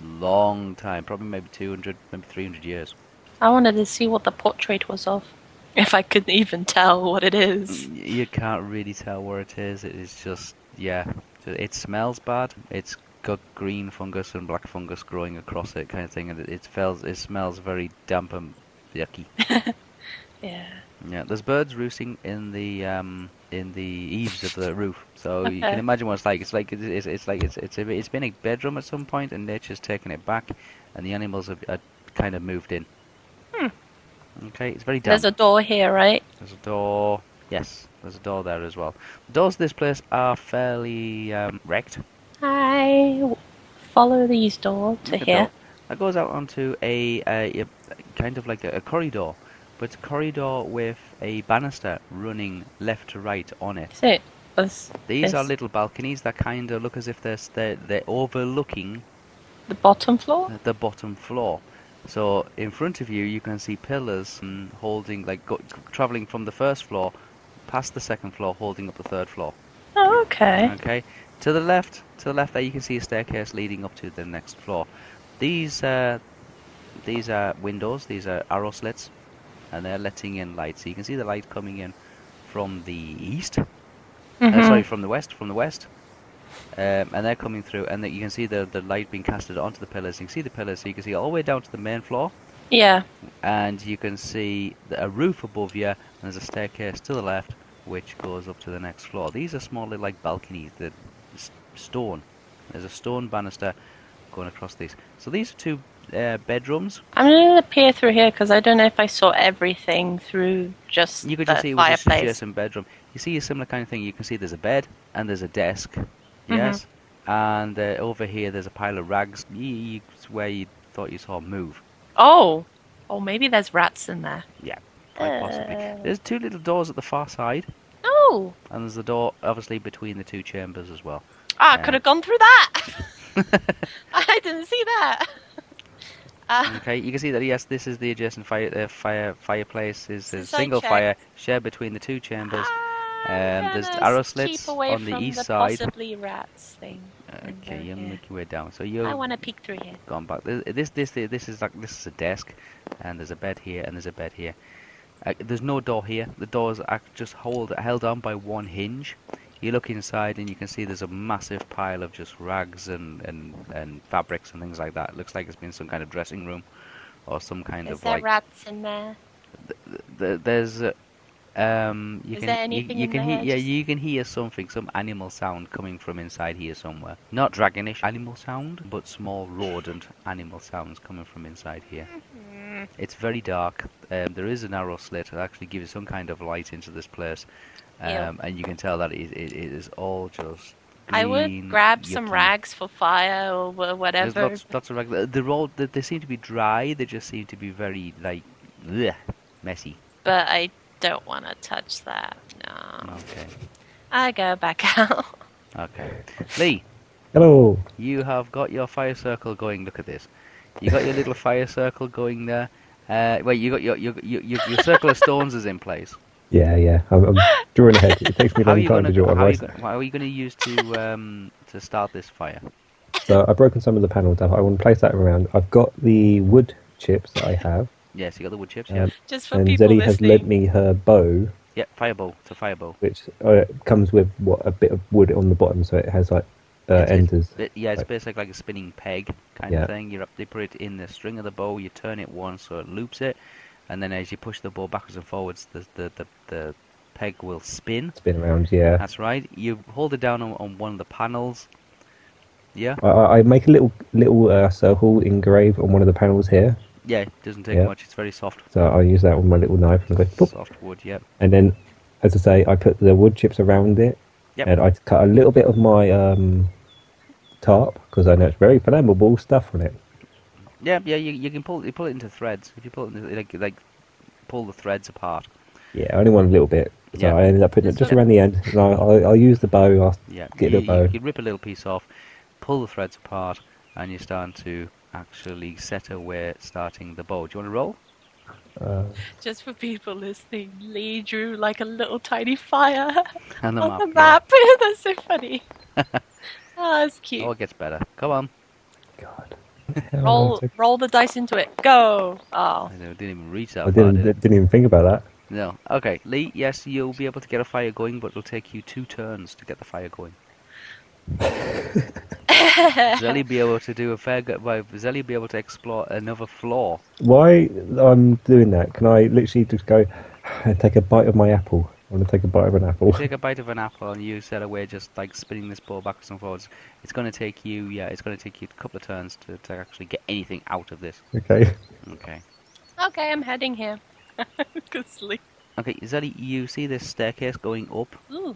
long time, probably maybe two hundred, maybe three hundred years. I wanted to see what the portrait was of. If I could even tell what it is. You can't really tell where it is. It is just yeah, it smells bad. It's got green fungus and black fungus growing across it, kind of thing, and it, it smells it smells very damp and yucky. Yeah. Yeah, there's birds roosting in the um in the eaves of the roof, so you can imagine what it's like. It's like it's, it's, it's like it's it's a, it's been a bedroom at some point, and nature's taken it back, and the animals have, kind of moved in. Hmm. Okay, it's very damp. There's a door here, right? There's a door. Yes, there's a door there as well. The doors to this place are fairly um, wrecked. I follow these doors to here. that. That goes out onto a, a, a kind of like a, a corridor, but a corridor with a banister running left to right on it. So, was These are little balconies that kind of look as if they're, they're, they're overlooking the bottom floor? the bottom floor. So in front of you, you can see pillars mm, holding, like, go, traveling from the first floor past the second floor, holding up the third floor. Oh, okay. Okay. To the left, to the left there, you can see a staircase leading up to the next floor. These, uh, these are windows. These are arrow slits, and they're letting in light. So you can see the light coming in from the east. Uh, Mhm. sorry, from the west. From the west. Um, and they're coming through, and that you can see the the light being casted onto the pillars. You can see the pillars, so you can see all the way down to the main floor, Yeah. and you can see the, a roof above you, and there's a staircase to the left, which goes up to the next floor. These are small little like balconies, the stone. There's a stone banister going across these. So these are two uh, bedrooms. I'm gonna peer through here because I don't know if I saw everything through just You could the just see it was a fireplace. adjacent bedroom. You see a similar kind of thing. You can see there's a bed and there's a desk. Mm-hmm. Yes. And uh, over here there's a pile of rags. It's where you thought you saw move. Oh, oh, maybe there's rats in there. Yeah, quite possibly. Uh. There's two little doors at the far side, Oh, and there's the door obviously between the two chambers as well. ah, I could have gone through that. I didn't see that. Uh, Okay, you can see that yes, this is the adjacent fire uh, fire fireplace. Is a single checked- fire shared between the two chambers. I'm Um, there's arrow slits on the east the side. Possibly rats thing. Okay, you're here. making your way down. So you're I want to peek through here. gone back. This, this, this, this is like this is a desk, and there's a bed here, and there's a bed here. Uh, there's no door here. The doors are just hold held on by one hinge. You look inside, and you can see there's a massive pile of just rags and and and fabrics and things like that. It looks like it's been some kind of dressing room, or some kind Is of there like. rats in there? th- there's. Uh, um, you Is can there you- anything you, in can hear there? yeah Just- you can hear something some animal sound coming from inside here somewhere not dragonish animal sound but small rodent animal sounds coming from inside here Hmm. it's very dark. Um, there is a narrow slit that actually gives some kind of light into this place, Ew. um, and you can tell that it, it, it is all just. I would green, grab some rags for fire or wha- There's whatever. lots, lots of rags. They're all they, they seem to be dry. They just seem to be very like bleh, messy. But I don't want to touch that. No. Okay, I go back out. okay. Lee, Hello. you have got your fire circle going. Look at this. You got your little fire circle going there. Uh, wait, you got your your, your your your circle of stones is in place. Yeah, yeah. I'm, I'm drawing ahead. It takes me a long time gonna to draw. how are you, Otherwise, go- are you gonna use to um to start this fire? so I've broken some of the panels up. I want to place that around. I've got the wood chips that I have, Yes, you got the wood chips. um, Yeah. Just for and people Zeddy has lent me her bow, Yeah. fireball. It's a firebow. which uh, comes with what a bit of wood on the bottom, so it has like uh, It's- it's- enders. It, yeah, it's Right. basically like a spinning peg kind Yeah. of thing. You're up, they put it in the string of the bow. You turn it once so it loops it, and then as you push the ball backwards and forwards, the the the, the peg will spin. Spin around, yeah. That's right. You hold it down on, on one of the panels. Yeah. I, I make a little little uh, circle engraved on one of the panels here, Yeah. It doesn't take Yeah. much. It's very soft. so I use that with my little knife and go, boop, Soft wood. Yep. and then, as I say, I put the wood chips around it, Yep. and I cut a little bit of my um, tarp because I know it's very flammable stuff on it. Yeah. Yeah. You, you can pull you pull it into threads. If you pull it into, like like pull the threads apart. Yeah, only one little bit, so Yeah. I ended up putting it Just just put it- around the end. And I, I, I'll use the bow. I'll Yeah. Get you, the bow. You, you rip a little piece off, pull the threads apart, and you're starting to actually set away starting the bow. Do you want to roll? Uh, Just for people listening, Lee drew like a little tiny fire And the on map. the yeah. map. That's so funny. oh, that's cute. Oh, it gets better. Come on. God. roll, roll the dice into it. Go. Oh, I didn't even reach that I far, didn't, did didn't even think about that. No. Okay, Lee, yes, you'll be able to get a fire going, but it'll take you two turns to get the fire going. Zellie be able to do a fair go- well, Zellie be able to explore another floor. Why I'm doing that? Can I literally just go and take a bite of my apple? I want to take a bite of an apple. Take a bite of an apple and you set away just like spinning this ball backwards and forwards. It's gonna take you yeah, it's gonna take you a couple of turns to, to actually get anything out of this. Okay. Okay. okay. I'm heading here. Cause Lee. Okay, Zellie, you see this staircase going up Ooh.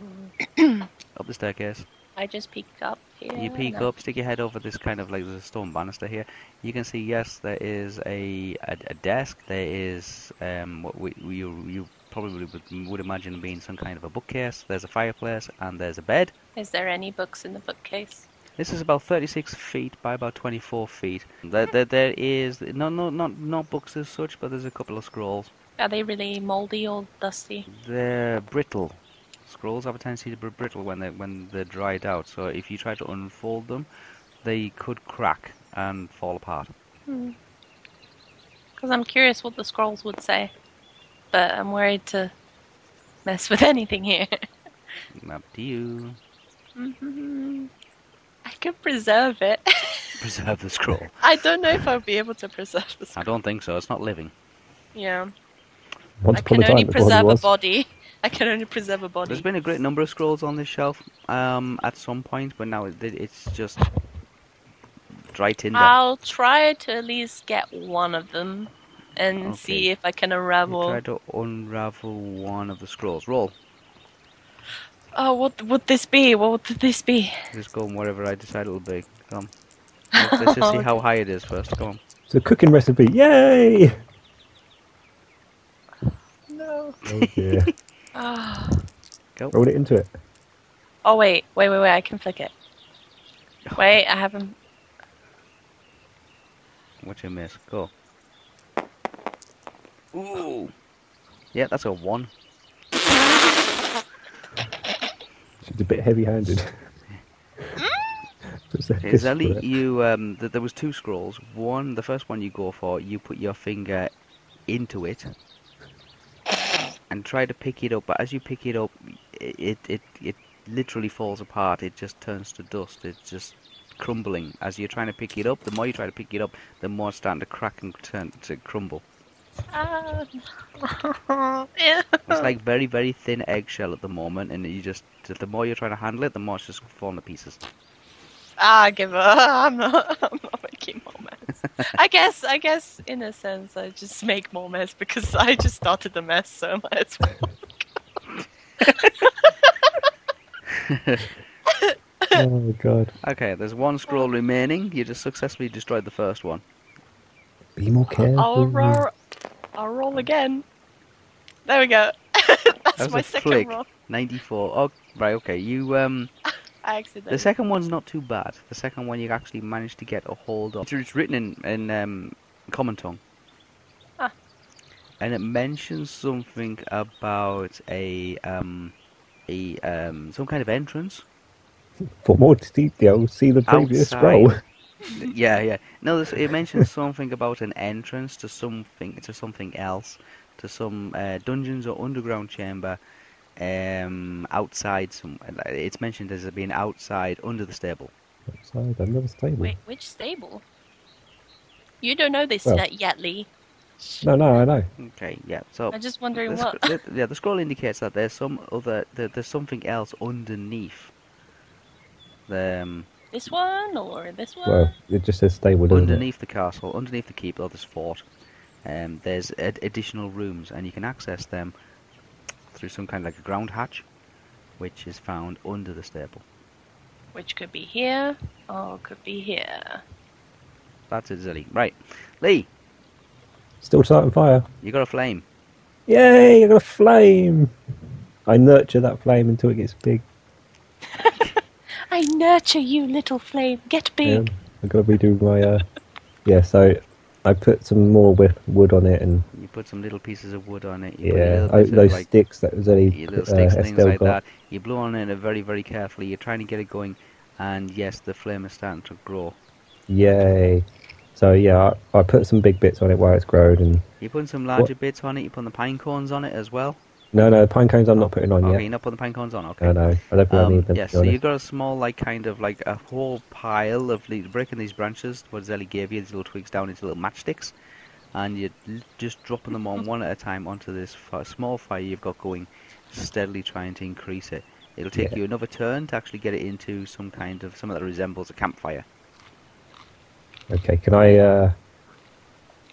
up the staircase. I just peeked up here. You peek No. up, stick your head over this kind of like there's a stone banister here. You can see yes, there is a a, a desk. There is um what we, we you you probably would, would imagine being some kind of a bookcase. There's a fireplace and there's a bed. Is there any books in the bookcase? This is about 36 feet by about 24 feet. There, there, there is no no not not books as such, but there's a couple of scrolls. Are they really moldy or dusty? They're brittle. Scrolls have a tendency to be brittle when they when they're dried out. So if you try to unfold them, they could crack and fall apart. Hmm. Because I'm curious what the scrolls would say. But I'm worried to mess with anything here. Up to you. hmm I could preserve it. Preserve the scroll. I don't know if I'll be able to preserve the scroll. I don't think so. It's not living. Yeah. Once I upon can a time, only preserve a body. I can only preserve a body. There's been a great number of scrolls on this shelf um, at some point, but now it, it's just dry tinder. I'll try to at least get one of them and see if I can You unravel. try to unravel one of the scrolls. Roll. Oh, what would this be? What would this be? Just go on whatever I decide it'll be. Come. Let's, let's just see how high it is first. Come on. It's a cooking recipe. Yay! No. Oh dear. Oh. Go. Roll it into it. oh wait, wait, wait, wait! I can flick it. Wait, I haven't. What you miss? Go. Ooh. Yeah, that's a one. She's a bit heavy-handed. Puts a Okay, kiss for Zellie, it. you um, th- there was two scrolls. One, the first one you go for, you put your finger into it and try to pick it up. But as you pick it up, it it it literally falls apart. It just turns to dust. It's just crumbling. As you're trying to pick it up, the more you try to pick it up, the more it's starting to crack and turn to crumble. Ah. It's like very very thin eggshell at the moment, and you just the more you're trying to handle it, the more it's just falling to pieces. ah, give up. I'm not. I'm not making more mess. I guess. I guess in a sense, I just make more mess because I just started the mess, so I might as well. Oh my god. Okay, there's one scroll remaining. You just successfully destroyed the first one. Be more careful. I'll roll. I'll roll again. There we go. That's That my second flick. roll. 94. Oh, right, okay. You um I accidentally. the second one's not too bad. The second one you actually managed to get a hold of. It's- It's written in in um common tongue. Ah. And it mentions something about a um a um some kind of entrance For more details, see the previous Outside. scroll. Yeah, yeah. No, this, it mentions something about an entrance to something to something else, to some uh, dungeons or underground chamber, um, outside some. It's mentioned as being outside under the stable. Outside under the stable. Wait, which stable? You don't know this Well- yet, yet, Lee. No, no, I know. Okay, yeah. So I'm just wondering the, what. the- yeah, the scroll indicates that there's some other, that there's something else underneath. The um, This one or this one? Well, it just says stable, doesn't it? underneath the castle, underneath the keep or this fort, um, there's ad- additional rooms, and you can access them through some kind of like a ground hatch, which is found under the stable. Which could be here or could be here. That's it, Zellie. Right, Lee, Still starting fire. you got a flame. Yay! I got a flame. I nurture that flame until it gets big. I nurture you, little flame. Get Yeah, big. I've got to redo my. Uh... Yeah, so I put some more wi- wood on it, and You put some little pieces of wood on it. You yeah, I, those like, sticks that was only your little uh, sticks and things like got. that. You blow on it very, very carefully. You're trying to get it going, and yes, the flame is starting to grow. Yay! So yeah, I, I put some big bits on it while it's grown, and You put some larger bits on it. You put the pine cones on it as well. No, no, the pine cones I'm not putting on Okay, yet. you're not putting the pine cones on. Okay. No, no, I don't think I Um, need them. yes, to so you've got a small, like, kind of like a whole pile of le- breaking these branches. What Zelly gave you, these little twigs down into little matchsticks, and you're just dropping them on one at a time onto this small fire you've got going, steadily trying to increase it. It'll take Yeah. you another turn to actually get it into some kind of something that resembles a campfire. Okay, can I uh,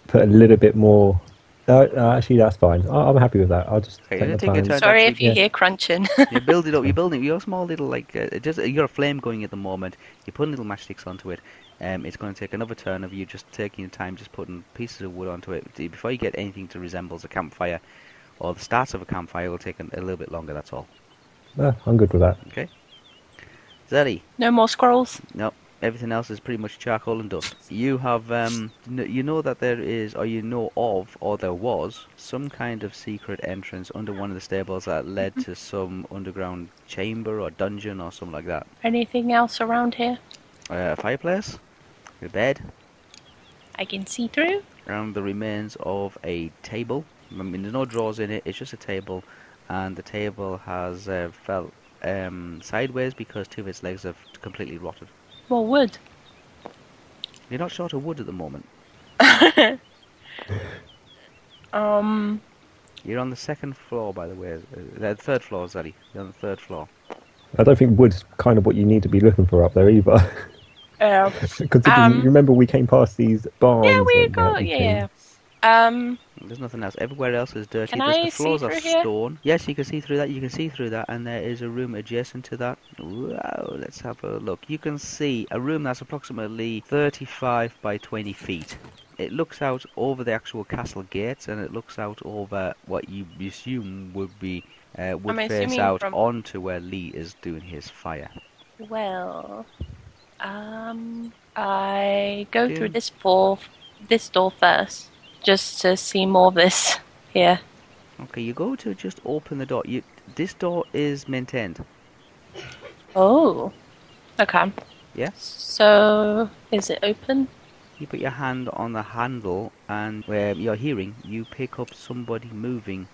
put a little bit more? No, no, actually, that's fine. I, I'm happy with that. I'll just Okay, take you my take your time. turn. Sorry if you yeah. hear crunching. you build it up. You're building your small little like uh, it just you got a flame going at the moment. You're putting little matchsticks onto it. Um, it's going to take another turn of you just taking your time, just putting pieces of wood onto it before you get anything to resembles a campfire, or the start of a campfire will take a, a little bit longer. That's all. No, I'm good with that. Okay. Zellie, no more squirrels. no, everything else is pretty much charcoal and dust. You have um, you know that there is, or you know of, or there was some kind of secret entrance under one of the stables that led to some underground chamber or dungeon or something like that. Anything else around here? uh, a fireplace, a bed, I can see through. Around the remains of a table. I mean, there's no drawers in it. It's just a table, and the table has uh, fell um, sideways because two of its legs have completely rotted. More wood. You're not short of wood at the moment. Um, You're on the second floor, by the way. Uh, the third floor, Zellie. You're on the third floor. I don't think wood's kind of what you need to be looking for up there either. uh, Considering Um, remember we came past these barns. yeah, we and that got and yeah. Um, There's nothing else. Everywhere else is dirty. Can There's- I the floors see are here? stone. Yes, you can see through that. You can see through that, and there is a room adjacent to that. Wow, let's have a look. You can see a room that's approximately 35 by 20 feet. It looks out over the actual castle gates, and it looks out over what you assume would be uh, would I'm face out from- onto where Lee is doing his fire. well, um, I go through this door, this door first, just to see more of this here. Okay, you go to just open the door. You this door is maintained. Oh, okay. Yeah. So, is it open? You put your hand on the handle, and where you're hearing, you pick up somebody moving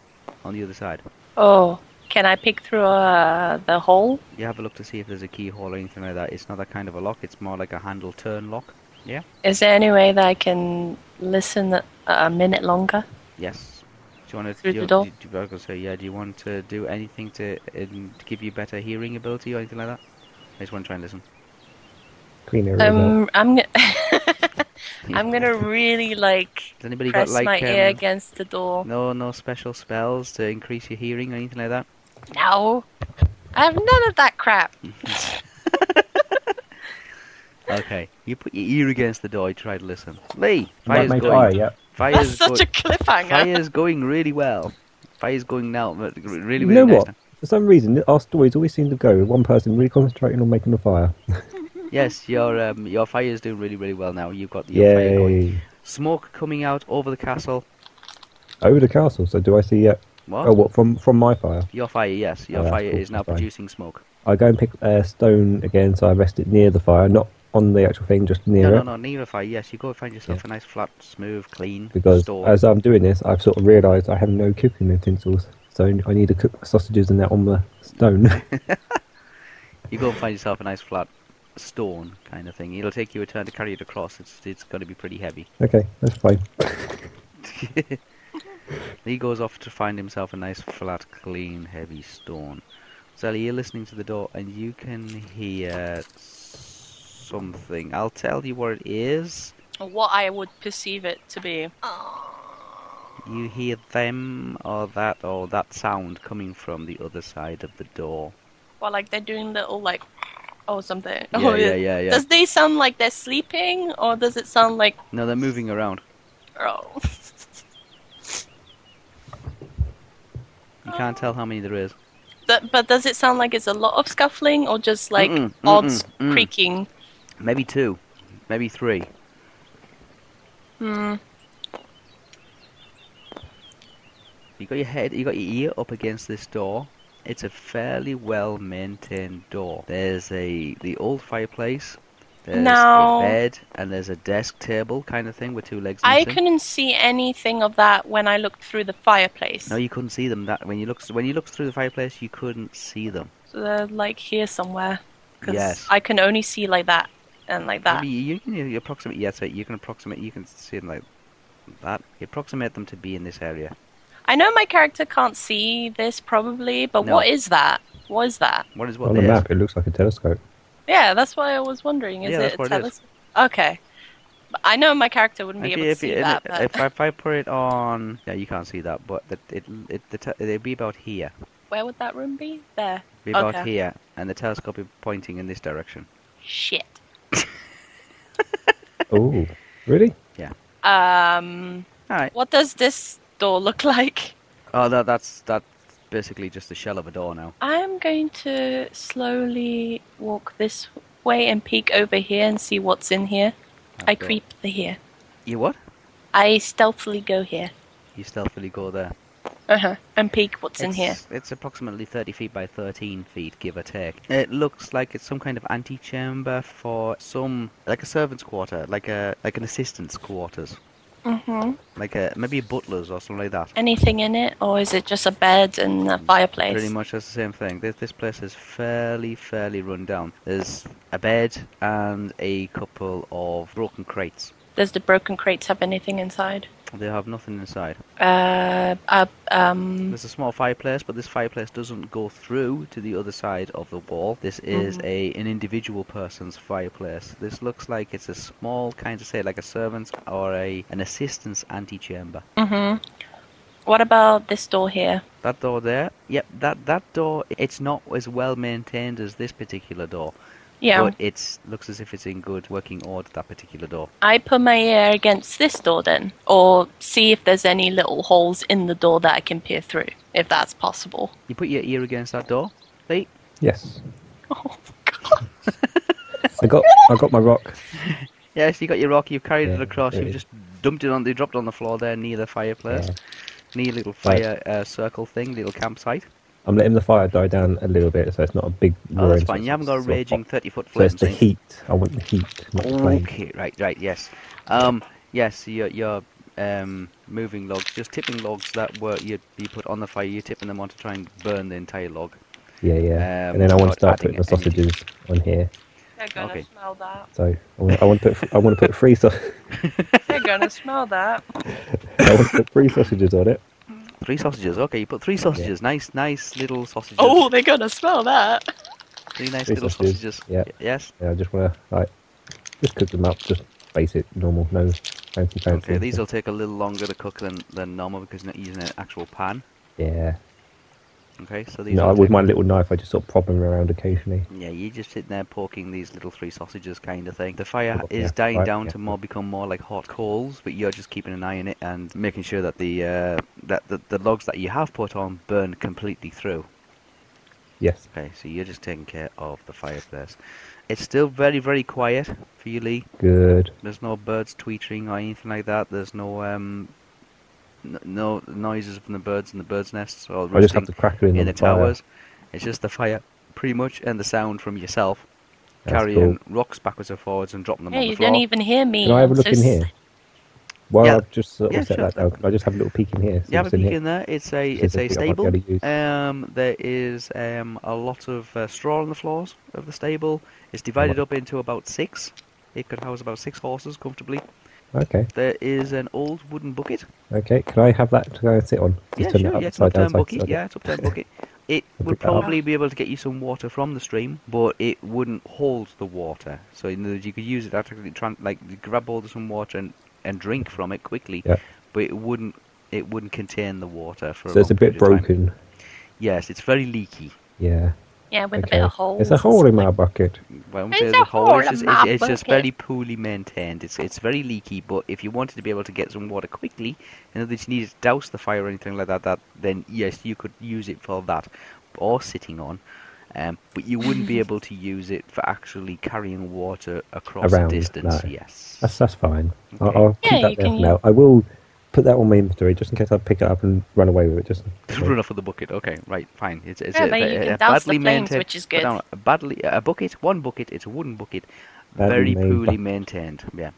on the other side. Oh, can I pick through uh, the hole? You have a look to see if there's a keyhole or anything like that. It's not that kind of a lock. It's more like a handle turn lock. Is there any way that I can listen a- a minute longer? Yes. Do you want to? Through do the door? Do, do, I say, yeah. Do you want to do anything to, um, to give you better hearing ability or anything like that? I just want to try and listen. Clean area. Um, I'm gonna, I'm gonna really like Has anybody press got like my ear um, against the door. no no special spells to increase your hearing or anything like that? No, I have none of that crap. Okay. You put your ear against the door. You try to listen. Lee, Might fire's going. fire, yeah. Fire's That's such go- a cliffhanger. Fire's going really well. Fire's going now, but really, really You know nice what? now. For some reason, our stories always seem to go with one person really concentrating on making the fire. Yes, your um, your fire's doing really, really well now. You've got your fire going. Smoke coming out over the castle. Over the castle. So do I see? Uh, What? oh, what from from my fire? Your fire, yes. Your Oh, fire cool, is now that's fine. producing smoke. I go and pick uh, stone again, so I rest it near the fire, not on the actual thing, just near No, it. no, no, neither fire. Yes, you go find yourself a nice, flat, smooth, clean Because store. as I'm doing this, I've sort of realised I have no cooking utensils, so I need to cook sausages and that on the stone. You go and find yourself a nice, flat stone kind of thing. It'll take you a turn to carry it across. It's it's going to be pretty heavy. okay, that's fine. he goes off to find himself a nice, flat, clean, heavy stone. Sally, you're listening to the door and you can hear something. I'll tell you what it is. What I would perceive it to be. You hear them or that or that sound coming from the other side of the door. Well, like they're doing little like, oh something. Yeah, oh, yeah, yeah, yeah. Does they sound like they're sleeping, or does it sound like No, they're moving around. oh? You can't tell how many there is. Th- but does it sound like it's a lot of scuffling, or just like Mm-mm, odd mm-mm, mm. creaking? Maybe two, maybe three. Hmm. You got your head, you got your ear up against this door. It's a fairly well maintained door. There's a the old fireplace. There's No. a bed and there's a desk table kind of thing with two legs I couldn't see anything of that when I looked through the fireplace. No, you couldn't see them. That when you looked when you looked through the fireplace, you couldn't see them. So they're like here somewhere. Yes. I can only see like that and like that. Maybe you can you approximate. Yes, right, you can approximate. You can see them like that. You approximate them to be in this area. I know my character can't see this probably, but No. what is that? What is that? What is what on the this? map, it looks like a telescope. Yeah, that's why I was wondering. Is Yeah, it a what it is. teles- Okay. I know my character wouldn't be If, able you- to see you- that, if, but I, if I put it on, yeah, you can't see that, but it it it the te- it'd be about here, where would that room be? There. be about Okay. here, and the telescope be pointing in this direction. Shit. Oh, really? Yeah. Um, All right. what does this door look like? Oh, that that's that's basically just the shell of a door now. I'm going to slowly walk this way and peek over here and see what's in here. I Okay. creep the here. You what? I stealthily go here. You stealthily go there. Uh huh. And peek what's in here. It's approximately 30 feet by 13 feet, give or take. It looks like it's some kind of antechamber for some, like a servant's quarter, like a like an assistant's quarters, Mhm. like a maybe a butler's or something like that. Anything in it, or is it just a bed and a fireplace? Pretty much that's the same thing. This, this place is fairly, fairly run down. There's a bed and a couple of broken crates. Does the broken crates have anything inside? They have nothing inside. Uh, uh um. There's a small fireplace, but this fireplace doesn't go through to the other side of the wall. This is Mhm. a an individual person's fireplace. This looks like it's a small kind of say like a servant's or a an assistant's antechamber. Mhm. What about this door here? That door there, yep, that that door. It's not as well maintained as this particular door, Yeah. but it looks as if it's in good working order. That particular door. I put my ear against this door then, or see if there's any little holes in the door that I can peer through, if that's possible. You put your ear against that door. See, Yes. Oh god. I got I got my rock. yes, you got your rock. You've carried it across. there You've just dumped it on. You dropped it on the floor there near the fireplace. Yeah. Near little Right. fire uh, circle thing, little campsite. I'm letting the fire die down a little bit, so it's not a big. Oh, that's fine. You haven't got a it's sort of raging thirty foot flame. So it's the so you- heat. I want the heat, not the flame. Okay, right, right, yes. Um, yes, your your um moving logs, just tipping logs that were you you put on the fire. You're tipping them on to try and burn the entire log. Yeah, yeah. Um, and then I want to start putting the adding any- sausages on here. They're gonna Okay. smell that. So I want, I want to put I want to put three sau- They're gonna smell that. I want to put three sausages on it. Three sausages. Okay, you put three sausages. Nice, nice little sausages. Oh, they're gonna smell that. three nice three little sausages, sausages. yeah. Y- Yes. Yeah, I just want to like just cook them up, just basic, normal, no fancy fancy. Okay, these will take a little longer to cook than than normal because you're not using an actual pan. Yeah. Okay, so these. No, with my little knife, I just sort of prop them around occasionally. Yeah, you just sitting there poking these little three sausages kind of thing. The fire Oh, is yeah, dying right, down yeah. to more become more like hot coals, but you're just keeping an eye on it and making sure that the uh, that the, the logs that you have put on burn completely through. Yes. Okay, so you're just taking care of the fireplace. It's still very very quiet for you, Lee. Good. There's no birds tweetering or anything like that. There's no um no noises from the birds in the birds' nests or I just have the crackling in on the the towers. It's just the fire, pretty much, and the sound from yourself. That's carrying cool. rocks backwards and forwards and dropping them Yeah, on the you floor. don't even hear me. Can I have a I'm look so in here? Well, Yeah. I've just sort of Yeah, set sure. that down, can I just have a little peek in here? see You have a what's in peek in there. It's a See if it's a there's anything I might be stable. able to use. Um, there is um, a lot of uh, straw on the floors of the stable. It's divided up into about six. It could house about six horses comfortably. Okay, There is an old wooden bucket. okay. Can I have that to go and sit on? Yeah, turn it sure. Yeah, it's an upturned bucket. Yeah, it's upturned bucket. It would pick that up. probably be able to get you some water from the stream, but it wouldn't hold the water. So in other words, you could use it to actually try, like grab hold of some water and, and drink from it quickly. Yeah. But it wouldn't it wouldn't contain the water for. So it's a bit broken. Yes, it's very leaky. Yeah. Yeah, with a bit of holes. There's a hole in my bucket. Well, There's there's a a hole. hole It's in just, my it's, it's just very poorly maintained. It's it's very leaky. But if you wanted to be able to get some water quickly, and that you needed to douse the fire or anything like that, that then yes, you could use it for that, or sitting on. Um, but you wouldn't be able to use it for actually carrying water across Around, a distance. no. Yes. That's that's fine. I'll, I'll Yeah, keep that there for now. I will put that on my inventory just in case I pick it up and run away with it. Just Run off with the bucket. Okay, right, fine. It's, it's Yeah, a, but you a- can a douse the badly flames, maintained. which is good. down a badly a bucket, one bucket. It's a wooden bucket, Badly very made poorly bucket. maintained. Yeah,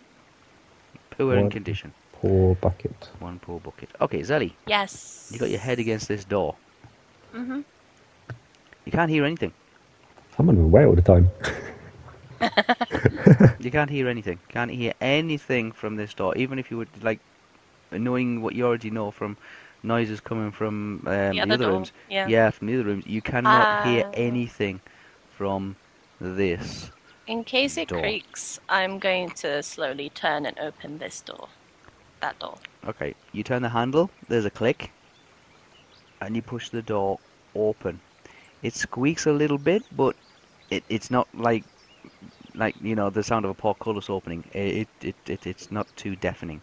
poor in condition. poor bucket. One poor bucket. Okay, Zellie, Yes. you got your head against this door. hmm You can't hear anything. I'm on my way all the time. You can't hear anything. Can't hear anything from this door, even if you would like, knowing what you already know from noises coming from um, The the, other other rooms. Yeah. from the other rooms. You cannot hear Ah. anything from this. In case it Door. creaks, I'm going to slowly turn and open this door. That door. Okay, you turn the handle, there's a click, and you push the door open. It squeaks a little bit, but it, it's not like like you know the sound of a portcullis opening. It, it, it it's not too deafening.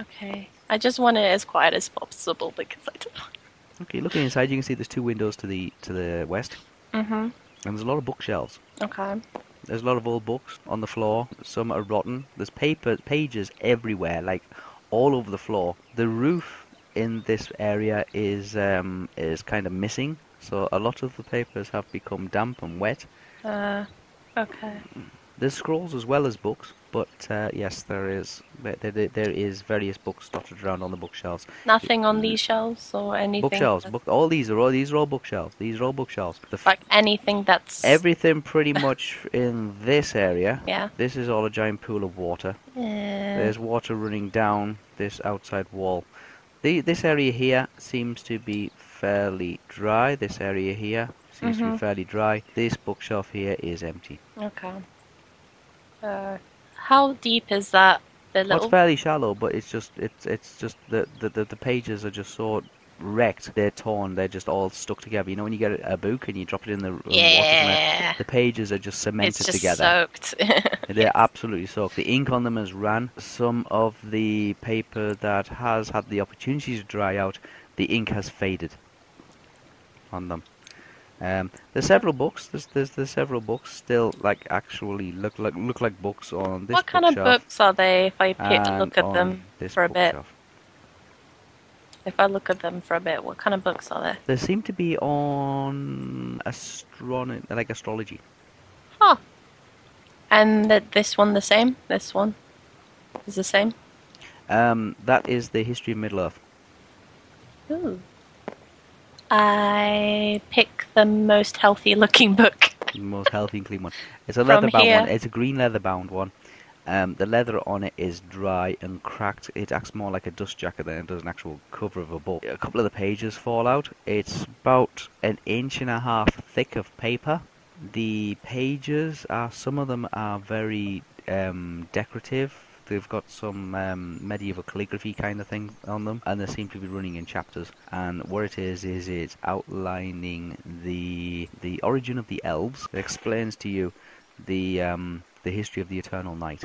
Okay. I just want it as quiet as possible because I don't. Okay, looking inside, you can see there's two windows to the to the west, Mm-hmm. and there's a lot of bookshelves. Okay. There's a lot of old books on the floor. Some are rotten. There's paper pages everywhere, like all over the floor. The roof in this area is um, is kind of missing, so a lot of the papers have become damp and wet. Uh. Okay. There's scrolls as well as books, but uh, yes, there is there, there, there is various books dotted around on the bookshelves. Nothing on these shelves or anything. Bookshelves, book. All these are all these are all bookshelves. These are all bookshelves. The Like anything that's. everything pretty much in this area. Yeah. This is all a giant pool of water. Yeah. There's water running down this outside wall. The, this area here seems to be fairly dry. This area here seems to be Mhm. fairly dry. This bookshelf here is empty. Okay. Uh, how deep is that? The Well, little. it's fairly shallow, but it's just it's it's just the the, the, the pages are just so wrecked. They're torn. They're just all stuck together. You know when you get a, book and you drop it in the in water, yeah. the pages are just cemented It's just together. soaked. They're absolutely soaked. The ink on them has ran. Some of the paper that has had the opportunity to dry out, the ink has faded on them. Um, there's several books. There's, there's there's several books still like actually look like look like books on this what kind of books are they? If I look at them for a bit. bookshelf. If I look at them for a bit, what kind of books are there? They seem to be on astronomy, like astrology. Huh. And th- this one the same? This one is the same? Um, that is the history of Middle Earth. Ooh. I pick the most healthy looking book. most healthy and clean one. It's a From leather bound here. one. It's a green leather bound one. Um, the leather on it is dry and cracked. It acts more like a dust jacket than it does an actual cover of a book. A couple of the pages fall out. It's about an inch and a half thick of paper. The pages are some of them are very um, decorative. They've got some um, medieval calligraphy kind of thing on them, and they seem to be running in chapters. And what it is is it's outlining the the origin of the elves. It explains to you the um, the history of the Eternal Night.